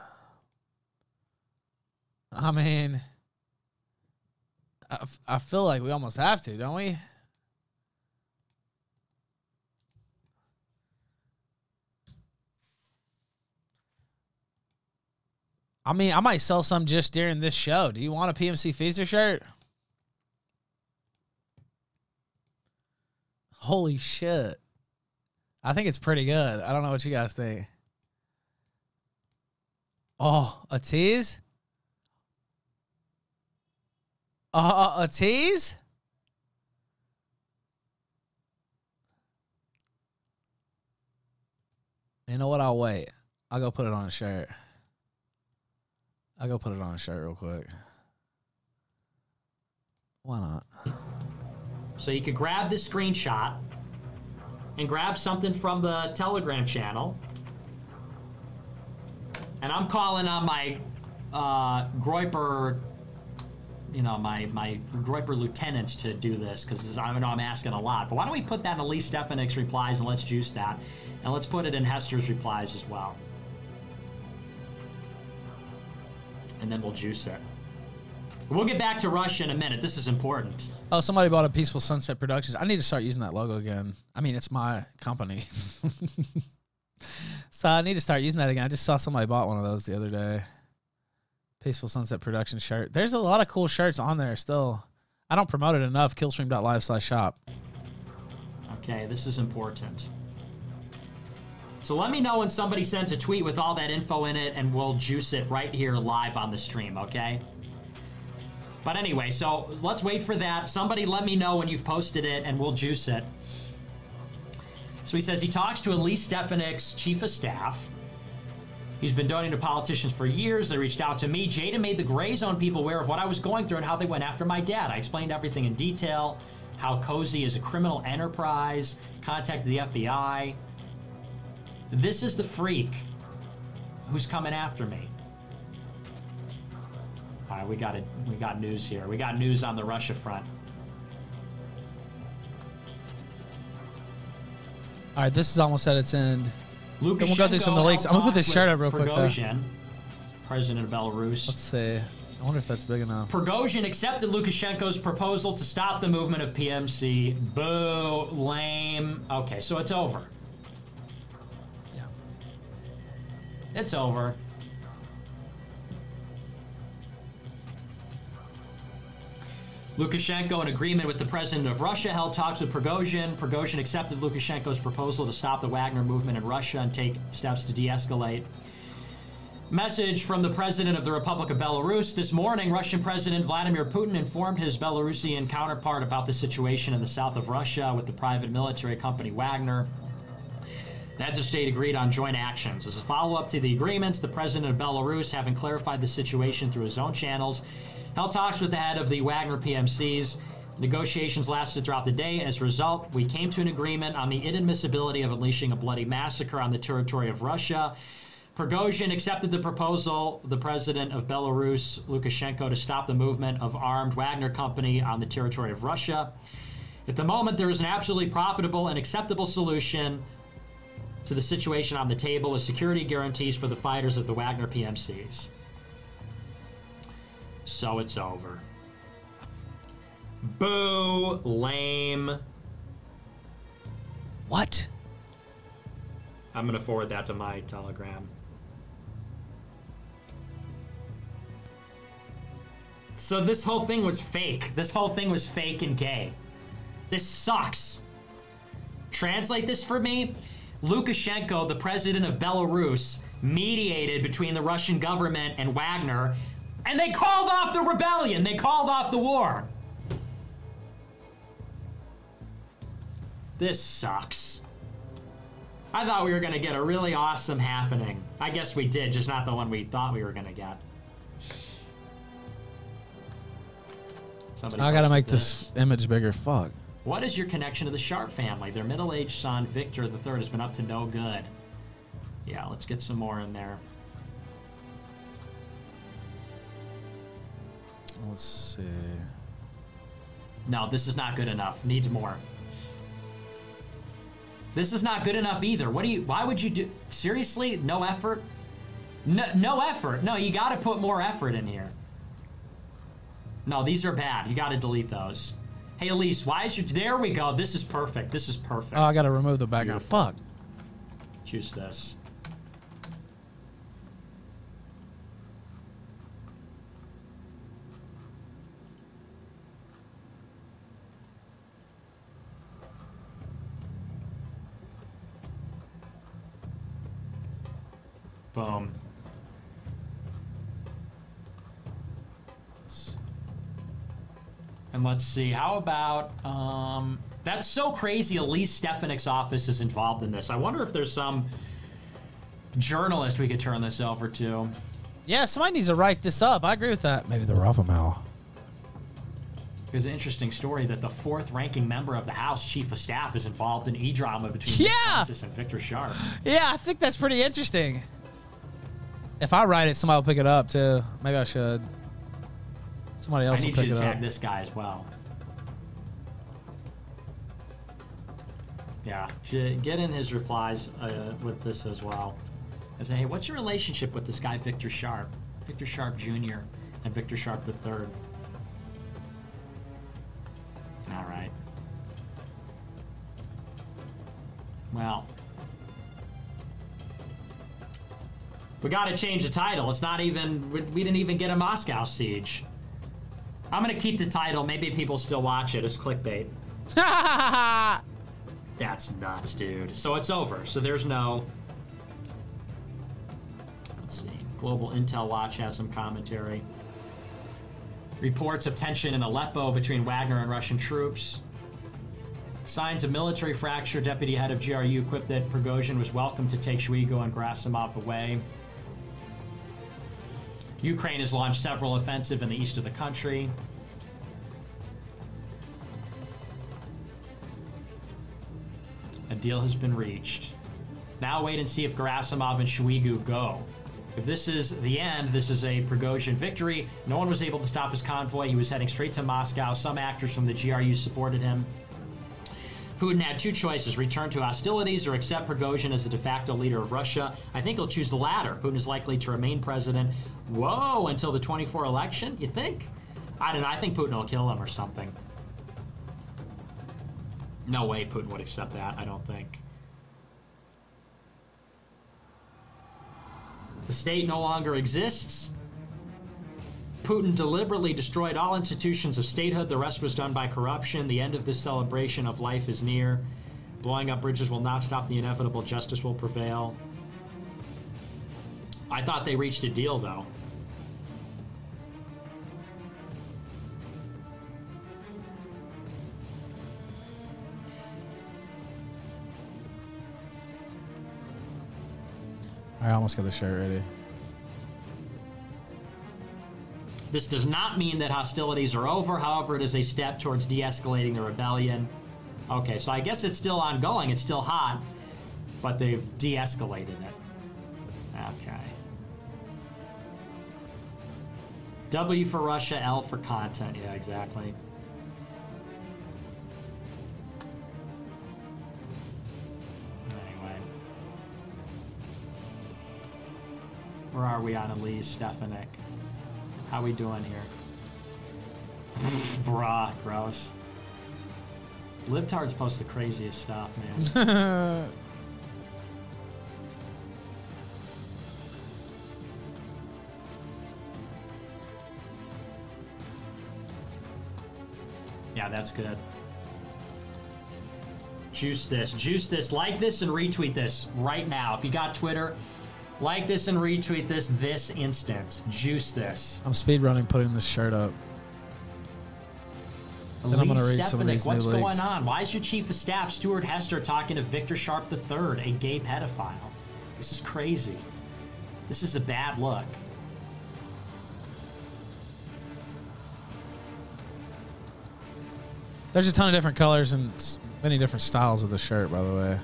I mean, I, I feel like we almost have to, don't we? I mean, I might sell some just during this show. Do you want a PMC Feaster shirt? Holy shit. I think it's pretty good. I don't know what you guys think. Oh, a tease? Uh, a tease? You know what? I'll wait. I'll go put it on a shirt. I'll go put it on a shirt real quick. Why not? So you could grab this screenshot and grab something from the Telegram channel. And I'm calling on my uh, Groyper, you know, my, my Groyper lieutenants to do this because I know I'm asking a lot. But why don't we put that in Elise Stefanik's replies and let's juice that. And let's put it in Hester's replies as well. And then we'll juice it. We'll get back to Russia in a minute. This is important. Oh, somebody bought a Peaceful Sunset Productions. I need to start using that logo again. I mean, it's my company. so I need to start using that again. I just saw somebody bought one of those the other day. Peaceful Sunset Productions shirt. There's a lot of cool shirts on there still. I don't promote it enough. Killstream.live slash shop. Okay, this is important. So let me know when somebody sends a tweet with all that info in it, and we'll juice it right here live on the stream, okay? But anyway, so let's wait for that. Somebody let me know when you've posted it, and we'll juice it. So he says he talks to Elise Stefanik's chief of staff. He's been donating to politicians for years. They reached out to me. Jaden made the gray zone people aware of what I was going through and how they went after my dad. I explained everything in detail, how Cozy is a criminal enterprise, contacted the FBI. This is the freak who's coming after me. All right, we got it. We got news here. We got news on the Russia front. All right, this is almost at its end. Lukashenko we'll go through some of the links. I'm gonna put this shirt up real quick, though. Prigozhin, president of Belarus. Let's see. I wonder if that's big enough. Prigozhin accepted Lukashenko's proposal to stop the movement of PMC. Boo, lame. Okay, so it's over. Yeah. It's over. Lukashenko, in agreement with the president of Russia, held talks with Prigozhin. Prigozhin accepted Lukashenko's proposal to stop the Wagner movement in Russia and take steps to de escalate. Message from the president of the Republic of Belarus. This morning, Russian President Vladimir Putin informed his Belarusian counterpart about the situation in the south of Russia with the private military company Wagner. The heads of state agreed on joint actions. As a follow up to the agreements, the president of Belarus, having clarified the situation through his own channels, held talks with the head of the Wagner PMCs. Negotiations lasted throughout the day. As a result, we came to an agreement on the inadmissibility of unleashing a bloody massacre on the territory of Russia. Prigozhin accepted the proposal, the president of Belarus, Lukashenko, to stop the movement of armed Wagner company on the territory of Russia. At the moment, there is an absolutely profitable and acceptable solution to the situation on the table with security guarantees for the fighters of the Wagner PMCs. So it's over. Boo, lame. What? I'm gonna forward that to my telegram. So this whole thing was fake. This whole thing was fake and gay. This sucks. Translate this for me. Lukashenko, the president of Belarus, mediated between the Russian government and Wagner, and they called off the rebellion. They called off the war. This sucks. I thought we were going to get a really awesome happening. I guess we did, just not the one we thought we were going to get. Somebody I gotta posted make this image bigger. Fuck. What is your connection to the Sharp family? Their middle-aged son, Victor III, has been up to no good. Yeah, let's get some more in there. Let's see. No, this is not good enough. Needs more. This is not good enough either. What do you? Why would you do? Seriously, no effort. No, no effort. No, you got to put more effort in here. No, these are bad. You got to delete those. Hey, Elise, why is your? There we go. This is perfect. This is perfect. Oh, I gotta remove the background. Beautiful. Fuck. Choose this. Boom. And let's see, how about, um, that's so crazy. Elise Stefanik's office is involved in this. I wonder if there's some journalist we could turn this over to. Yeah, somebody needs to write this up. I agree with that. Maybe the Raffamal. There's an interesting story that the fourth ranking member of the House Chief of Staff is involved in e drama between Nick Yeah! Francis and Victor Sharp. Yeah, I think that's pretty interesting. If I write it, somebody will pick it up too. Maybe I should. Somebody I else will need you to tag this guy as well. Yeah, get in his replies uh, with this as well. And say, hey, what's your relationship with this guy, Victor Sharp? Victor Sharp Jr. and Victor Sharp III. All right. Well, we got to change the title. It's not even, we we didn't even get a Moscow siege. I'm going to keep the title. Maybe people still watch it. It's clickbait. That's nuts, dude. So it's over. So there's no. Let's see. Global Intel Watch has some commentary. Reports of tension in Aleppo between Wagner and Russian troops. Signs of military fracture. Deputy head of GRU quipped that Prigozhin was welcome to take Shoigu and Gerasimov away. Ukraine has launched several offensive in the east of the country. A deal has been reached. Now wait and see if Gerasimov and Shoigu go. If this is the end, this is a Prigozhin victory. No one was able to stop his convoy. He was heading straight to Moscow. Some actors from the GRU supported him. Putin had two choices return to hostilities or accept Prigozhin as the de facto leader of Russia. I think he'll choose the latter. Putin is likely to remain president. Whoa, until the 24 election? You think? I don't know. I think Putin will kill him or something. No way Putin would accept that, I don't think. The state no longer exists. Putin deliberately destroyed all institutions of statehood. The rest was done by corruption. The end of this celebration of life is near. Blowing up bridges will not stop the inevitable. Justice will prevail. I thought they reached a deal, though. I almost got the shirt ready. This does not mean that hostilities are over. However, it is a step towards de escalating the rebellion. Okay, so I guess it's still ongoing. It's still hot, but they've de escalated it. Okay. W for Russia, L for content. Yeah, exactly. Anyway. Where are we on Elise Stefanik? How we doing here? Bruh, gross. Libtards post the craziest stuff, man. yeah, that's good. Juice this, juice this, like this and retweet this right now. If you got Twitter, like this and retweet this this instant. Juice this. I'm speed running putting this shirt up. Then I'm gonna read some of these new what's leaks. going on? Why is your chief of staff, Stuart Hester, talking to Victor Sharp III, a gay pedophile? This is crazy. This is a bad look. There's a ton of different colors and many different styles of the shirt, by the way.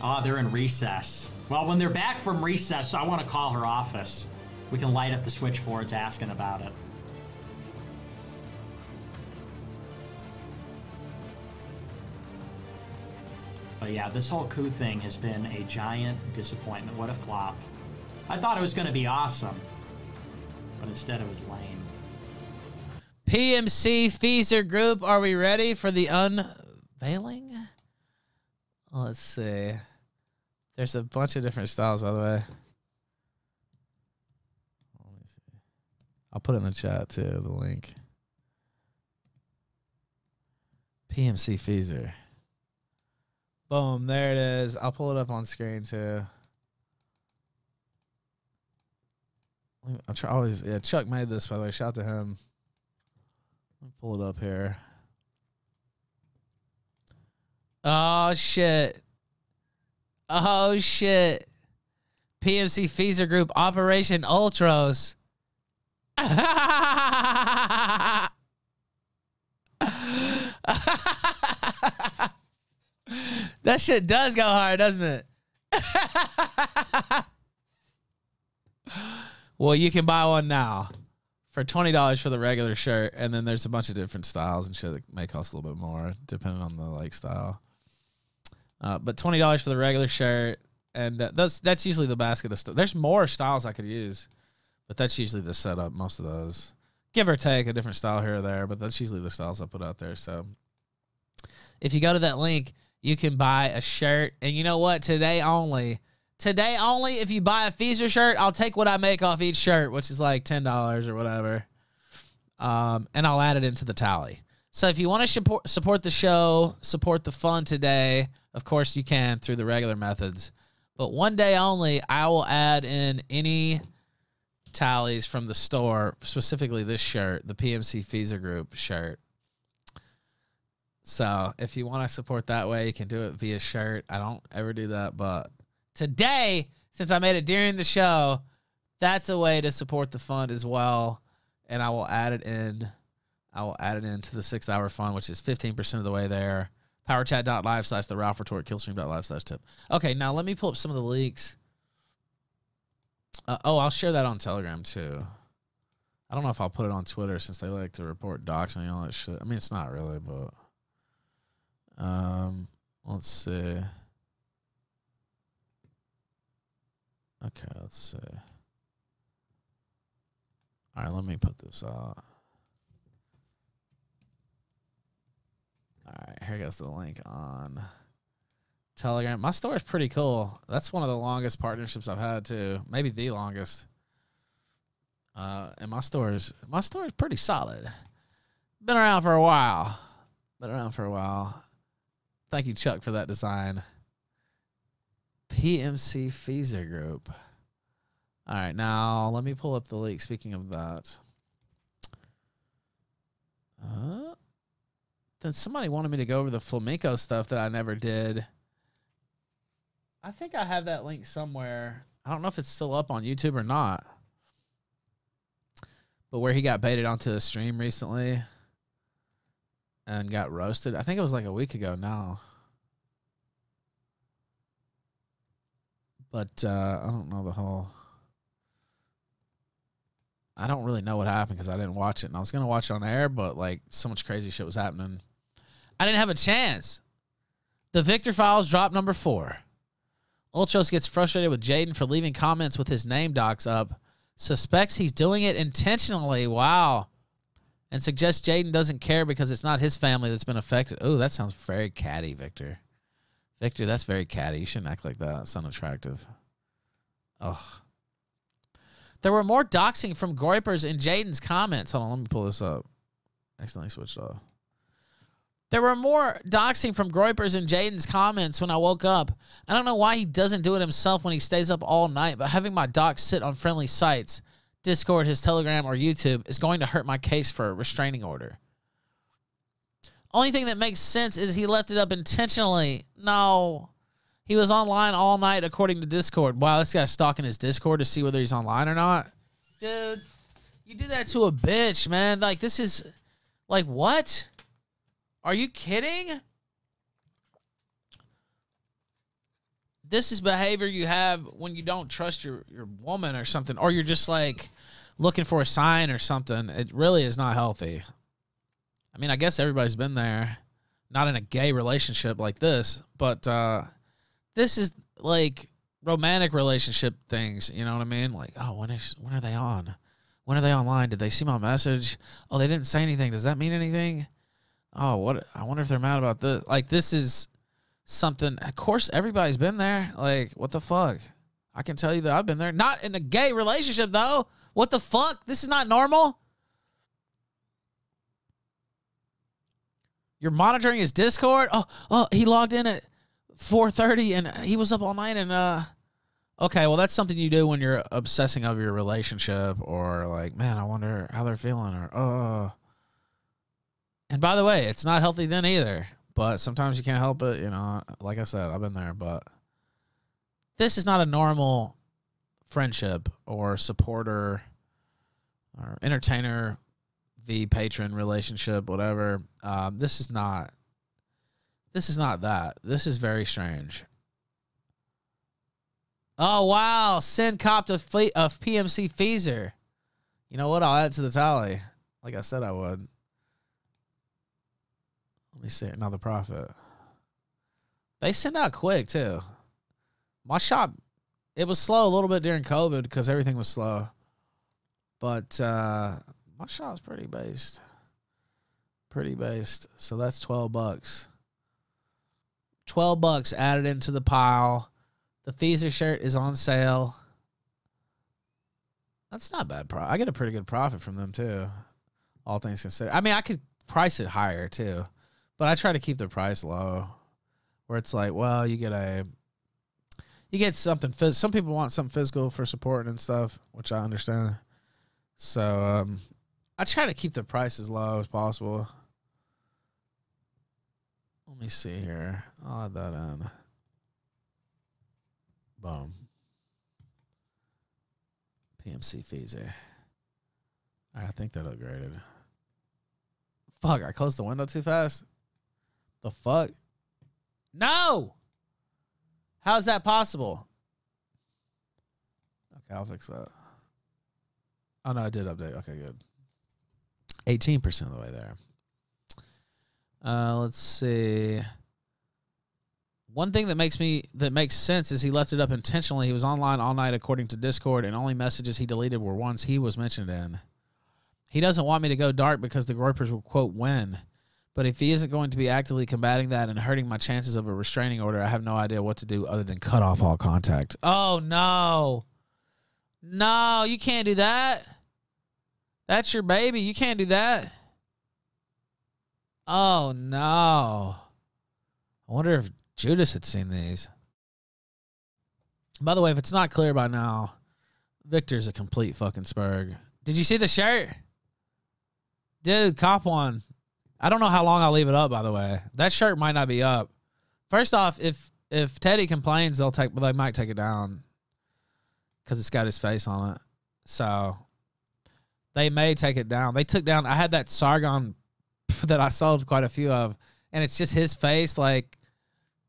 Ah, they're in recess. Well, when they're back from recess, I want to call her office. We can light up the switchboards asking about it. But yeah, this whole coup thing has been a giant disappointment. What a flop. I thought it was going to be awesome, but instead it was lame. PMC Feezer Group, are we ready for the unveiling? Let's see. There's a bunch of different styles, by the way. I'll put it in the chat too, the link. PMC Feezer. Boom, there it is. I'll pull it up on screen too. I'm try always yeah, Chuck made this by the way. Shout out to him. Let me pull it up here. Oh shit. Oh shit. PMC Feezer Group Operation Ultros. that shit does go hard, doesn't it? well, you can buy one now for twenty dollars for the regular shirt, and then there's a bunch of different styles and shit that may cost a little bit more depending on the like style. Uh, but twenty dollars for the regular shirt, and uh, that's that's usually the basket of stuff. There's more styles I could use, but that's usually the setup. Most of those, give or take, a different style here or there, but that's usually the styles I put out there. So, if you go to that link, you can buy a shirt, and you know what? Today only. Today only, if you buy a Feezer shirt, I'll take what I make off each shirt, which is like ten dollars or whatever, um, and I'll add it into the tally. So if you want to support support the show, support the fun today, of course you can through the regular methods. But one day only, I will add in any tallies from the store, specifically this shirt, the PMC Feezer Group shirt. So if you want to support that way, you can do it via shirt. I don't ever do that, but today, since I made it during the show, that's a way to support the fund as well. And I will add it in. I will add it into the six hour fund, which is 15% of the way there. Powerchat.live slash the Ralph Retort, killstream.live slash tip. Okay, now let me pull up some of the leaks. Uh, oh, I'll share that on Telegram too. I don't know if I'll put it on Twitter since they like to report docs and all that shit. I mean, it's not really, but um, let's see. Okay, let's see. All right, let me put this out. All right, here goes the link on Telegram. My store is pretty cool. That's one of the longest partnerships I've had too. Maybe the longest. Uh, and my store is my store is pretty solid. Been around for a while. Been around for a while. Thank you, Chuck, for that design. PMC Feezer Group. All right, now let me pull up the leak. Speaking of that, uh, then somebody wanted me to go over the flamenco stuff that I never did. I think I have that link somewhere. I don't know if it's still up on YouTube or not. But where he got baited onto a stream recently and got roasted. I think it was like a week ago now. But uh, I don't know the whole. I don't really know what happened because I didn't watch it, and I was gonna watch it on air, but like so much crazy shit was happening. I didn't have a chance. The Victor Files drop number four. Ultros gets frustrated with Jaden for leaving comments with his name docs up. Suspects he's doing it intentionally. Wow. And suggests Jaden doesn't care because it's not his family that's been affected. Oh, that sounds very catty, Victor. Victor, that's very catty. You shouldn't act like that. That's unattractive. Ugh. There were more doxing from Groypers in Jaden's comments. Hold on, let me pull this up. Accidentally switched off. There were more doxing from Groypers in Jaden's comments when I woke up. I don't know why he doesn't do it himself when he stays up all night, but having my docs sit on friendly sites, Discord, his Telegram, or YouTube, is going to hurt my case for a restraining order. Only thing that makes sense is he left it up intentionally. No. He was online all night according to Discord. Wow, this guy's stalking his Discord to see whether he's online or not. Dude, you do that to a bitch, man. Like, this is. Like, what? Are you kidding? This is behavior you have when you don't trust your, your woman or something, or you're just like looking for a sign or something. It really is not healthy. I mean, I guess everybody's been there, not in a gay relationship like this, but uh, this is like romantic relationship things. You know what I mean? Like, oh, when is when are they on? When are they online? Did they see my message? Oh, they didn't say anything. Does that mean anything? Oh, what? I wonder if they're mad about this. Like, this is something. Of course, everybody's been there. Like, what the fuck? I can tell you that I've been there. Not in a gay relationship though. What the fuck? This is not normal. You're monitoring his Discord. Oh, oh, he logged in at 4:30 and he was up all night. And uh, okay, well, that's something you do when you're obsessing over your relationship, or like, man, I wonder how they're feeling, or oh. And by the way, it's not healthy then either. But sometimes you can't help it. You know, like I said, I've been there. But this is not a normal friendship or supporter or entertainer v patron relationship, whatever. Um, this is not. This is not that. This is very strange. Oh wow! Send cop to fleet of PMC Feezer. You know what? I'll add to the tally, like I said I would. Let me see another profit. They send out quick too. My shop, it was slow a little bit during COVID because everything was slow, but uh, my shop's pretty based. Pretty based. So that's twelve bucks. Twelve bucks added into the pile. The Feezer shirt is on sale. That's not bad. Pro- I get a pretty good profit from them too, all things considered. I mean, I could price it higher too, but I try to keep the price low, where it's like, well, you get a, you get something. Phys- some people want something physical for supporting and stuff, which I understand. So um, I try to keep the price as low as possible. Let me see here. I'll add that in. Boom. PMC Feezer. I think that upgraded. Fuck, I closed the window too fast. The fuck? No! How's that possible? Okay, I'll fix that. Oh no, I did update. Okay, good. 18% of the way there. Uh, let's see. One thing that makes me that makes sense is he left it up intentionally. He was online all night according to Discord, and only messages he deleted were ones he was mentioned in. He doesn't want me to go dark because the Groypers will quote win. But if he isn't going to be actively combating that and hurting my chances of a restraining order, I have no idea what to do other than cut off all contact. Oh no. No, you can't do that. That's your baby. You can't do that. Oh no. I wonder if Judas had seen these. By the way, if it's not clear by now, Victor's a complete fucking spurg. Did you see the shirt? Dude, cop one. I don't know how long I'll leave it up, by the way. That shirt might not be up. First off, if if Teddy complains, they'll take they might take it down. Cause it's got his face on it. So they may take it down. They took down I had that Sargon that I sold quite a few of, and it's just his face like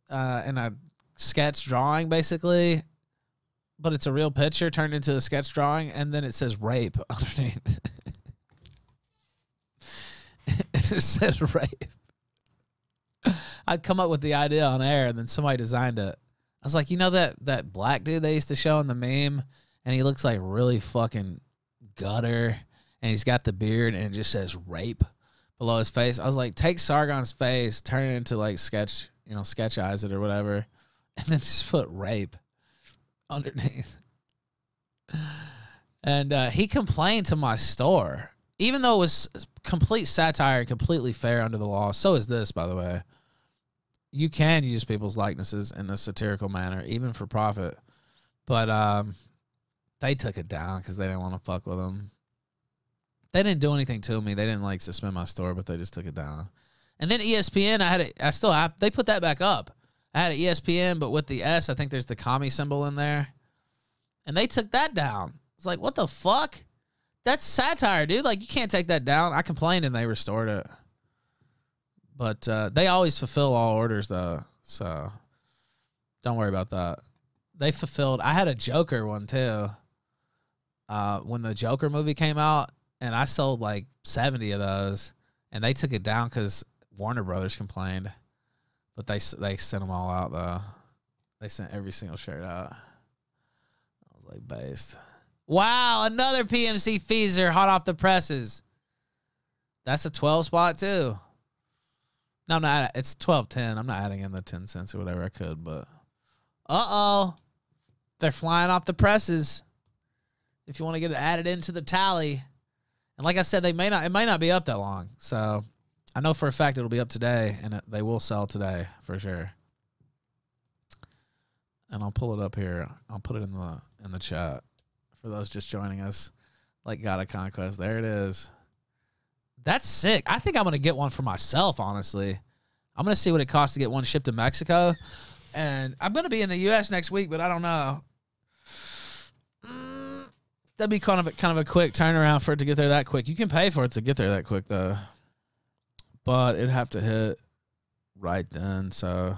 uh in a sketch drawing basically. But it's a real picture turned into a sketch drawing, and then it says rape underneath. said rape. I'd come up with the idea on air, and then somebody designed it. I was like, you know that that black dude they used to show in the meme, and he looks like really fucking gutter, and he's got the beard, and it just says rape below his face. I was like, take Sargon's face, turn it into like sketch, you know, sketch eyes it or whatever, and then just put rape underneath. And uh, he complained to my store, even though it was complete satire and completely fair under the law. So is this, by the way. You can use people's likenesses in a satirical manner, even for profit. But um, they took it down because they didn't want to fuck with them. They didn't do anything to me. They didn't like suspend my store, but they just took it down. And then ESPN, I had it. I still have. They put that back up. I had an ESPN, but with the S, I think there's the commie symbol in there, and they took that down. It's like, what the fuck? That's satire, dude. Like, you can't take that down. I complained and they restored it. But uh, they always fulfill all orders, though. So don't worry about that. They fulfilled. I had a Joker one, too. Uh, when the Joker movie came out, and I sold like 70 of those, and they took it down because Warner Brothers complained. But they they sent them all out, though. They sent every single shirt out. I was like, based. Wow, another PMC Feezer hot off the presses. That's a 12 spot too. No, I'm not. It's 12 10. I'm not adding in the 10 cents or whatever I could, but uh oh. They're flying off the presses. If you want to get it added into the tally. And like I said, they may not, it may not be up that long. So I know for a fact it'll be up today and it, they will sell today for sure. And I'll pull it up here. I'll put it in the in the chat for those just joining us. Like God of Conquest. There it is. That's sick. I think I'm gonna get one for myself, honestly. I'm gonna see what it costs to get one shipped to Mexico. And I'm gonna be in the US next week, but I don't know. Mm, that'd be kind of a, kind of a quick turnaround for it to get there that quick. You can pay for it to get there that quick though. But it'd have to hit right then, so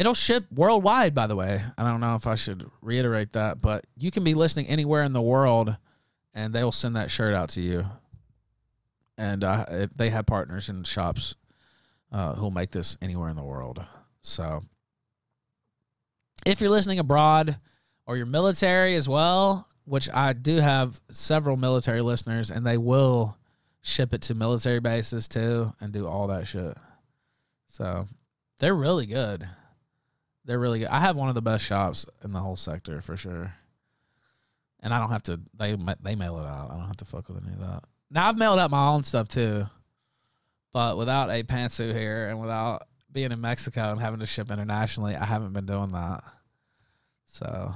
It'll ship worldwide, by the way. I don't know if I should reiterate that, but you can be listening anywhere in the world, and they will send that shirt out to you. And uh, they have partners in shops uh, who'll make this anywhere in the world. So, if you're listening abroad or you're military as well, which I do have several military listeners, and they will ship it to military bases too and do all that shit. So, they're really good. They're really good. I have one of the best shops in the whole sector for sure. And I don't have to. They they mail it out. I don't have to fuck with any of that. Now I've mailed out my own stuff too, But without a pantsuit here and without being in Mexico and having to ship internationally, I haven't been doing that. So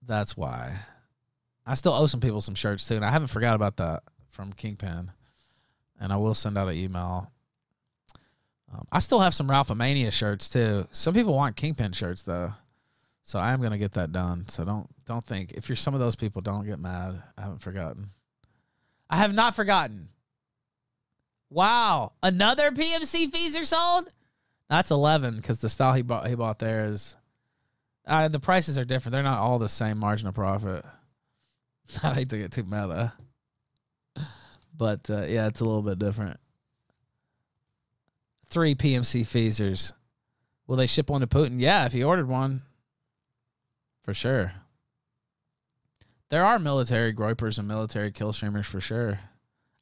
that's why. I still owe some people some shirts too, and I haven't forgot about that from Kingpin. And I will send out an email. Um, I still have some Ralph Mania shirts too. Some people want Kingpin shirts though, so I am gonna get that done. So don't don't think if you're some of those people, don't get mad. I haven't forgotten. I have not forgotten. Wow, another PMC Feezer sold. That's eleven because the style he bought he bought there is. Uh, the prices are different. They're not all the same margin of profit. I hate to get too meta, but uh, yeah, it's a little bit different. Three PMC Feezers. Will they ship one to Putin? Yeah, if he ordered one, for sure. There are military groypers and military kill streamers for sure.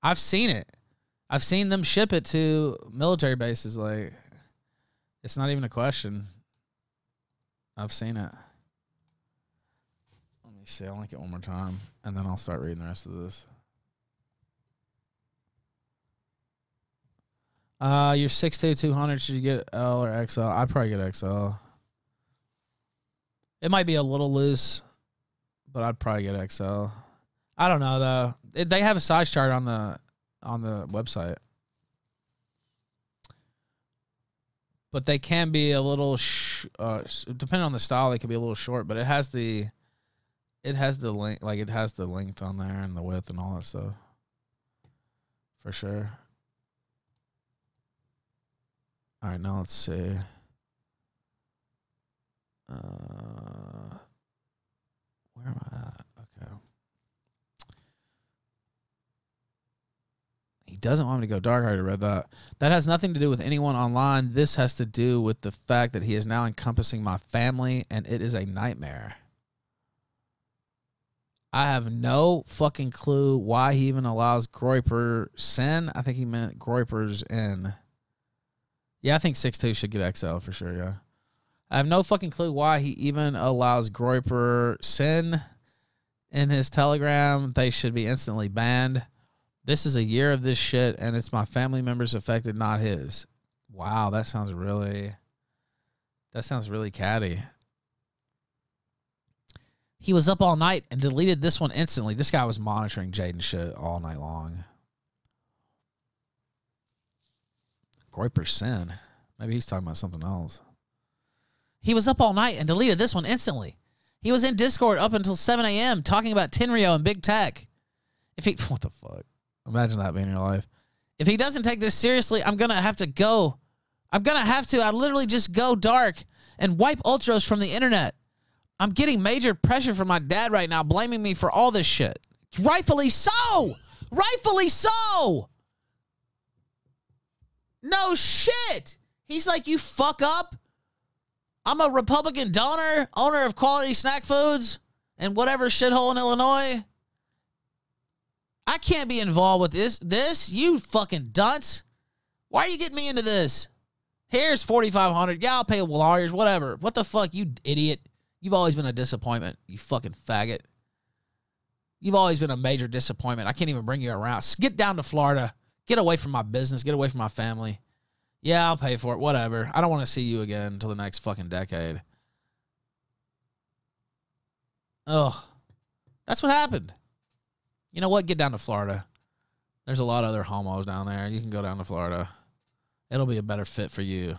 I've seen it. I've seen them ship it to military bases. Like, it's not even a question. I've seen it. Let me see. I'll link it one more time, and then I'll start reading the rest of this. Uh, you're 6'2", 200. Should you get L or XL? I'd probably get XL. It might be a little loose, but I'd probably get XL. I don't know though. It, they have a size chart on the on the website. But they can be a little uh, depending on the style, they can be a little short, but it has the it has the length like it has the length on there and the width and all that stuff. For sure. All right, now let's see. Uh, where am I at? Okay. He doesn't want me to go dark. I already read that. That has nothing to do with anyone online. This has to do with the fact that he is now encompassing my family, and it is a nightmare. I have no fucking clue why he even allows Groyper Sin. I think he meant Groyper's in. Yeah, I think six two should get XL for sure. Yeah, I have no fucking clue why he even allows Groyper Sin in his Telegram. They should be instantly banned. This is a year of this shit, and it's my family members affected, not his. Wow, that sounds really. That sounds really catty. He was up all night and deleted this one instantly. This guy was monitoring Jaden shit all night long. Groyper Sin. Maybe he's talking about something else. He was up all night and deleted this one instantly. He was in Discord up until 7 a.m. talking about Tenryo and big tech. If he, what the fuck? Imagine that being your life. If he doesn't take this seriously, I'm going to have to go. I'm going to have to. I literally just go dark and wipe Ultros from the internet. I'm getting major pressure from my dad right now, blaming me for all this shit. Rightfully so. Rightfully so. No shit. He's like, you fuck up. I'm a Republican donor, owner of Quality Snack Foods and whatever shithole in Illinois. I can't be involved with this. This, you fucking dunce. Why are you getting me into this? Here's 4500 Yeah, I'll pay lawyers, whatever. What the fuck, you idiot. You've always been a disappointment, you fucking faggot. You've always been a major disappointment. I can't even bring you around. Get down to Florida. Get away from my business. Get away from my family. Yeah, I'll pay for it. Whatever. I don't want to see you again until the next fucking decade. Ugh. That's what happened. You know what? Get down to Florida. There's a lot of other homos down there. You can go down to Florida. It'll be a better fit for you.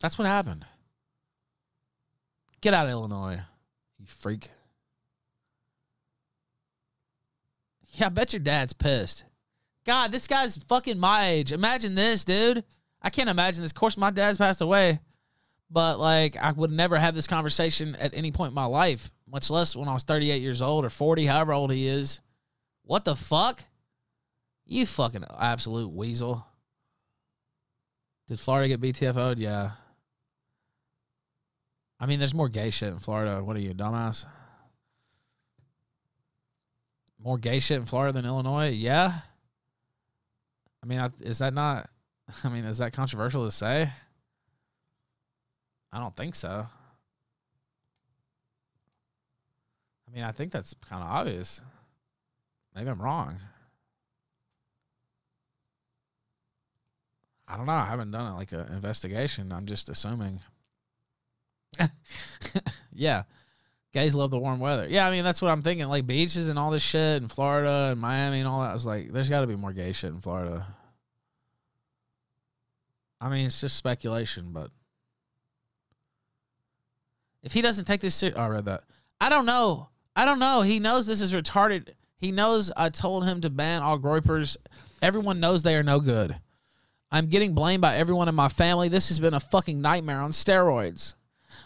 That's what happened. Get out of Illinois, you freak. Yeah, I bet your dad's pissed. God, this guy's fucking my age. Imagine this, dude. I can't imagine this. Of course, my dad's passed away, but like, I would never have this conversation at any point in my life, much less when I was 38 years old or 40, however old he is. What the fuck? You fucking absolute weasel. Did Florida get BTFO'd? Yeah. I mean, there's more gay shit in Florida. What are you, dumbass? More gay shit in Florida than Illinois? Yeah. I mean, is that not? I mean, is that controversial to say? I don't think so. I mean, I think that's kind of obvious. Maybe I'm wrong. I don't know. I haven't done it like an investigation. I'm just assuming. yeah. Gays love the warm weather. Yeah, I mean that's what I'm thinking. Like beaches and all this shit in Florida and Miami and all that. I was like, there's gotta be more gay shit in Florida. I mean, it's just speculation, but if he doesn't take this oh, I read that. I don't know. I don't know. He knows this is retarded. He knows I told him to ban all groypers. Everyone knows they are no good. I'm getting blamed by everyone in my family. This has been a fucking nightmare on steroids.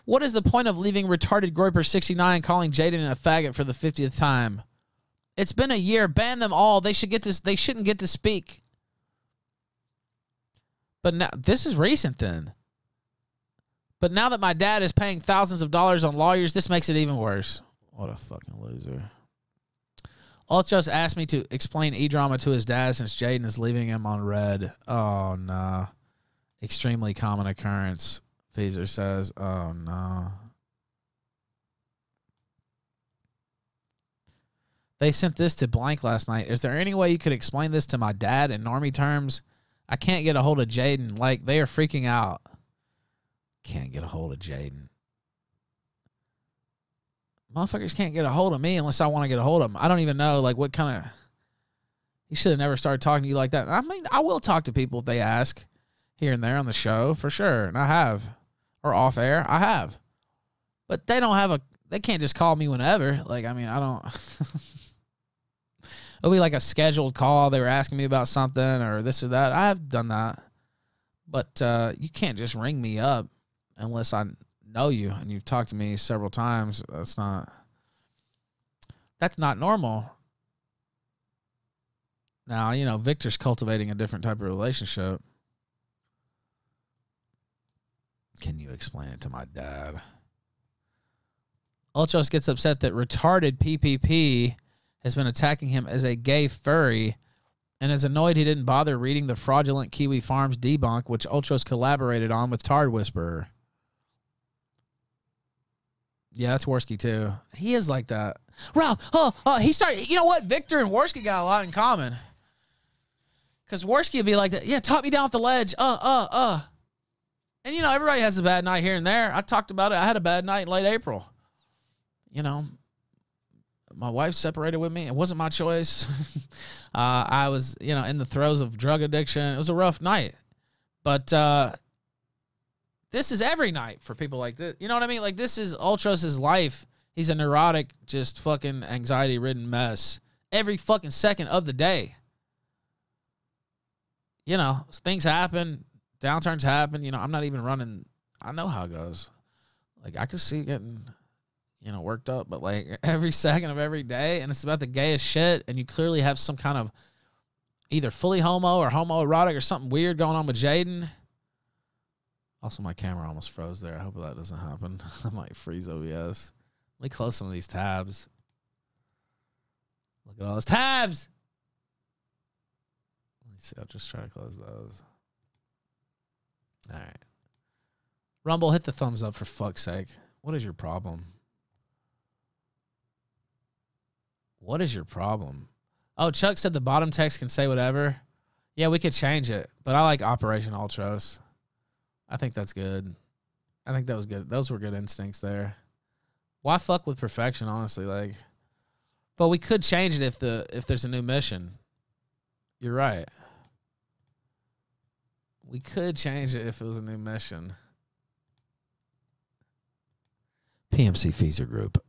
What is the point of leaving retarded Groyper 69 calling Jaden a faggot for the 50th time? It's been a year. Ban them all. They should get this. They shouldn't get to speak. But now this is recent then. But now that my dad is paying thousands of dollars on lawyers, this makes it even worse. What a fucking loser. Ultros asked me to explain e drama to his dad since Jaden is leaving him on red. Oh no. Extremely common occurrence. Feezer says, Oh no. They sent this to blank last night. Is there any way you could explain this to my dad in normie terms? I can't get a hold of Jaden. Like they are freaking out. Can't get a hold of Jaden. Motherfuckers can't get a hold of me unless I want to get a hold of them. I don't even know like what kind of. You should have never started talking to you like that. I mean, I will talk to people if they ask here and there on the show for sure, and I have, or off air, I have. But they don't have a. They can't just call me whenever. Like I mean, I don't. It'll be like a scheduled call. They were asking me about something or this or that. I have done that, but uh, you can't just ring me up unless I know you and you've talked to me several times. That's not. That's not normal. Now you know Victor's cultivating a different type of relationship. Can you explain it to my dad? Ultros gets upset that retarded PPP has been attacking him as a gay furry and is annoyed he didn't bother reading the fraudulent Kiwi Farms debunk, which Ultros collaborated on with Tard Whisperer. Yeah, that's Warski too. He is like that. Ralph, oh, oh, he started. You know what? Victor and Warski got a lot in common. Because Warski would be like. Yeah, top me down off the ledge. Uh, uh, uh. And you know, everybody has a bad night here and there. I talked about it. I had a bad night in late April. You know, my wife separated with me. It wasn't my choice. uh, I was, you know, in the throes of drug addiction. It was a rough night. But uh, this is every night for people like this. You know what I mean? Like this is Ultros's life. He's a neurotic, just fucking anxiety ridden mess every fucking second of the day. You know, things happen, downturns happen. You know, I'm not even running. I know how it goes. Like I could see getting you know, worked up, but like every second of every day, and it's about the gayest shit, and you clearly have some kind of either fully homo or homoerotic or something weird going on with Jaden. Also, my camera almost froze there. I hope that doesn't happen. I might freeze OBS. Let me close some of these tabs. Look at all those tabs. Let me see. I'll just try to close those. All right. Rumble, hit the thumbs up for fuck's sake. What is your problem? What is your problem? Oh, Chuck said the bottom text can say whatever. Yeah, we could change it, but I like Operation Ultros. I think that's good. I think that was good. Those were good instincts there. Why fuck with perfection, honestly? Like, but we could change it if the if there's a new mission. You're right. We could change it if it was a new mission. PMC Feezer Group.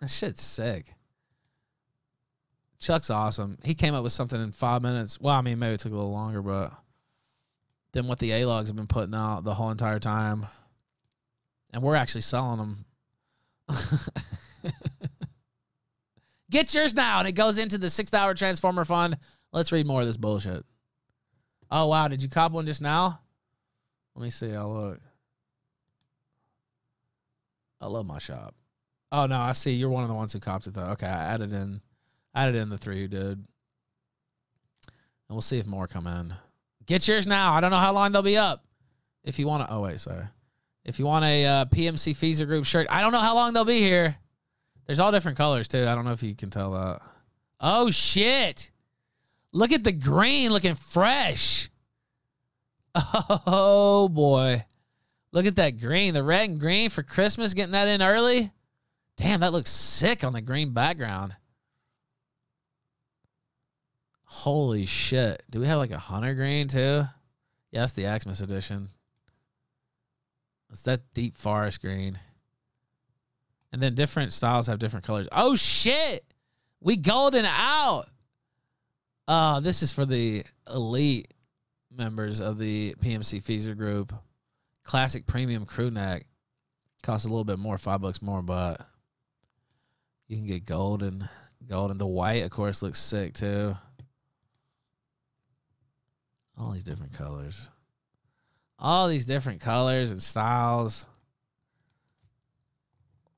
That shit's sick. Chuck's awesome. He came up with something in five minutes. Well, I mean, maybe it took a little longer, but than what the A logs have been putting out the whole entire time. And we're actually selling them. Get yours now. And it goes into the sixth hour transformer fund. Let's read more of this bullshit. Oh, wow. Did you cop one just now? Let me see. I'll look. I love my shop. Oh no, I see. You're one of the ones who copped it though. Okay, I added in, added in the three who did, and we'll see if more come in. Get yours now. I don't know how long they'll be up. If you want to, oh wait, sorry. If you want a uh, PMC Feezer Group shirt, I don't know how long they'll be here. There's all different colors too. I don't know if you can tell that. Oh shit! Look at the green looking fresh. Oh boy. Look at that green. The red and green for Christmas, getting that in early. Damn, that looks sick on the green background. Holy shit. Do we have like a hunter green too? Yeah, that's the Xmas edition. It's that deep forest green. And then different styles have different colors. Oh shit! We golden out. Uh, this is for the elite members of the PMC Feezer group. Classic premium crew neck. Costs a little bit more, five bucks more, but you can get golden. Golden. The white, of course, looks sick too. All these different colors. All these different colors and styles.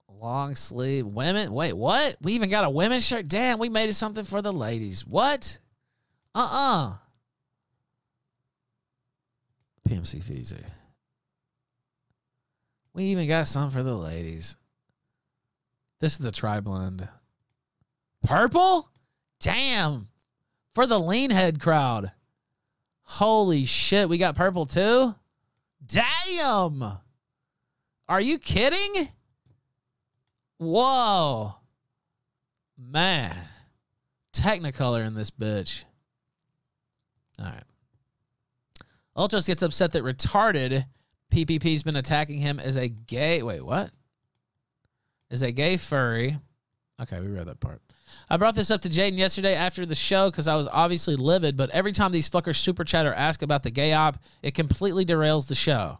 Long sleeve. Women. Wait, what? We even got a women's shirt? Damn, we made it something for the ladies. What? Uh uh PMC Feezer. We even got some for the ladies. This is the tri blend. Purple? Damn. For the lean head crowd. Holy shit, we got purple too? Damn. Are you kidding? Whoa. Man. Technicolor in this bitch. All right. Ultros gets upset that retarded PPP's been attacking him as a gay. Wait, what? As a gay furry. Okay, we read that part. I brought this up to Jaden yesterday after the show because I was obviously livid, but every time these fuckers super chat or ask about the gay op, it completely derails the show.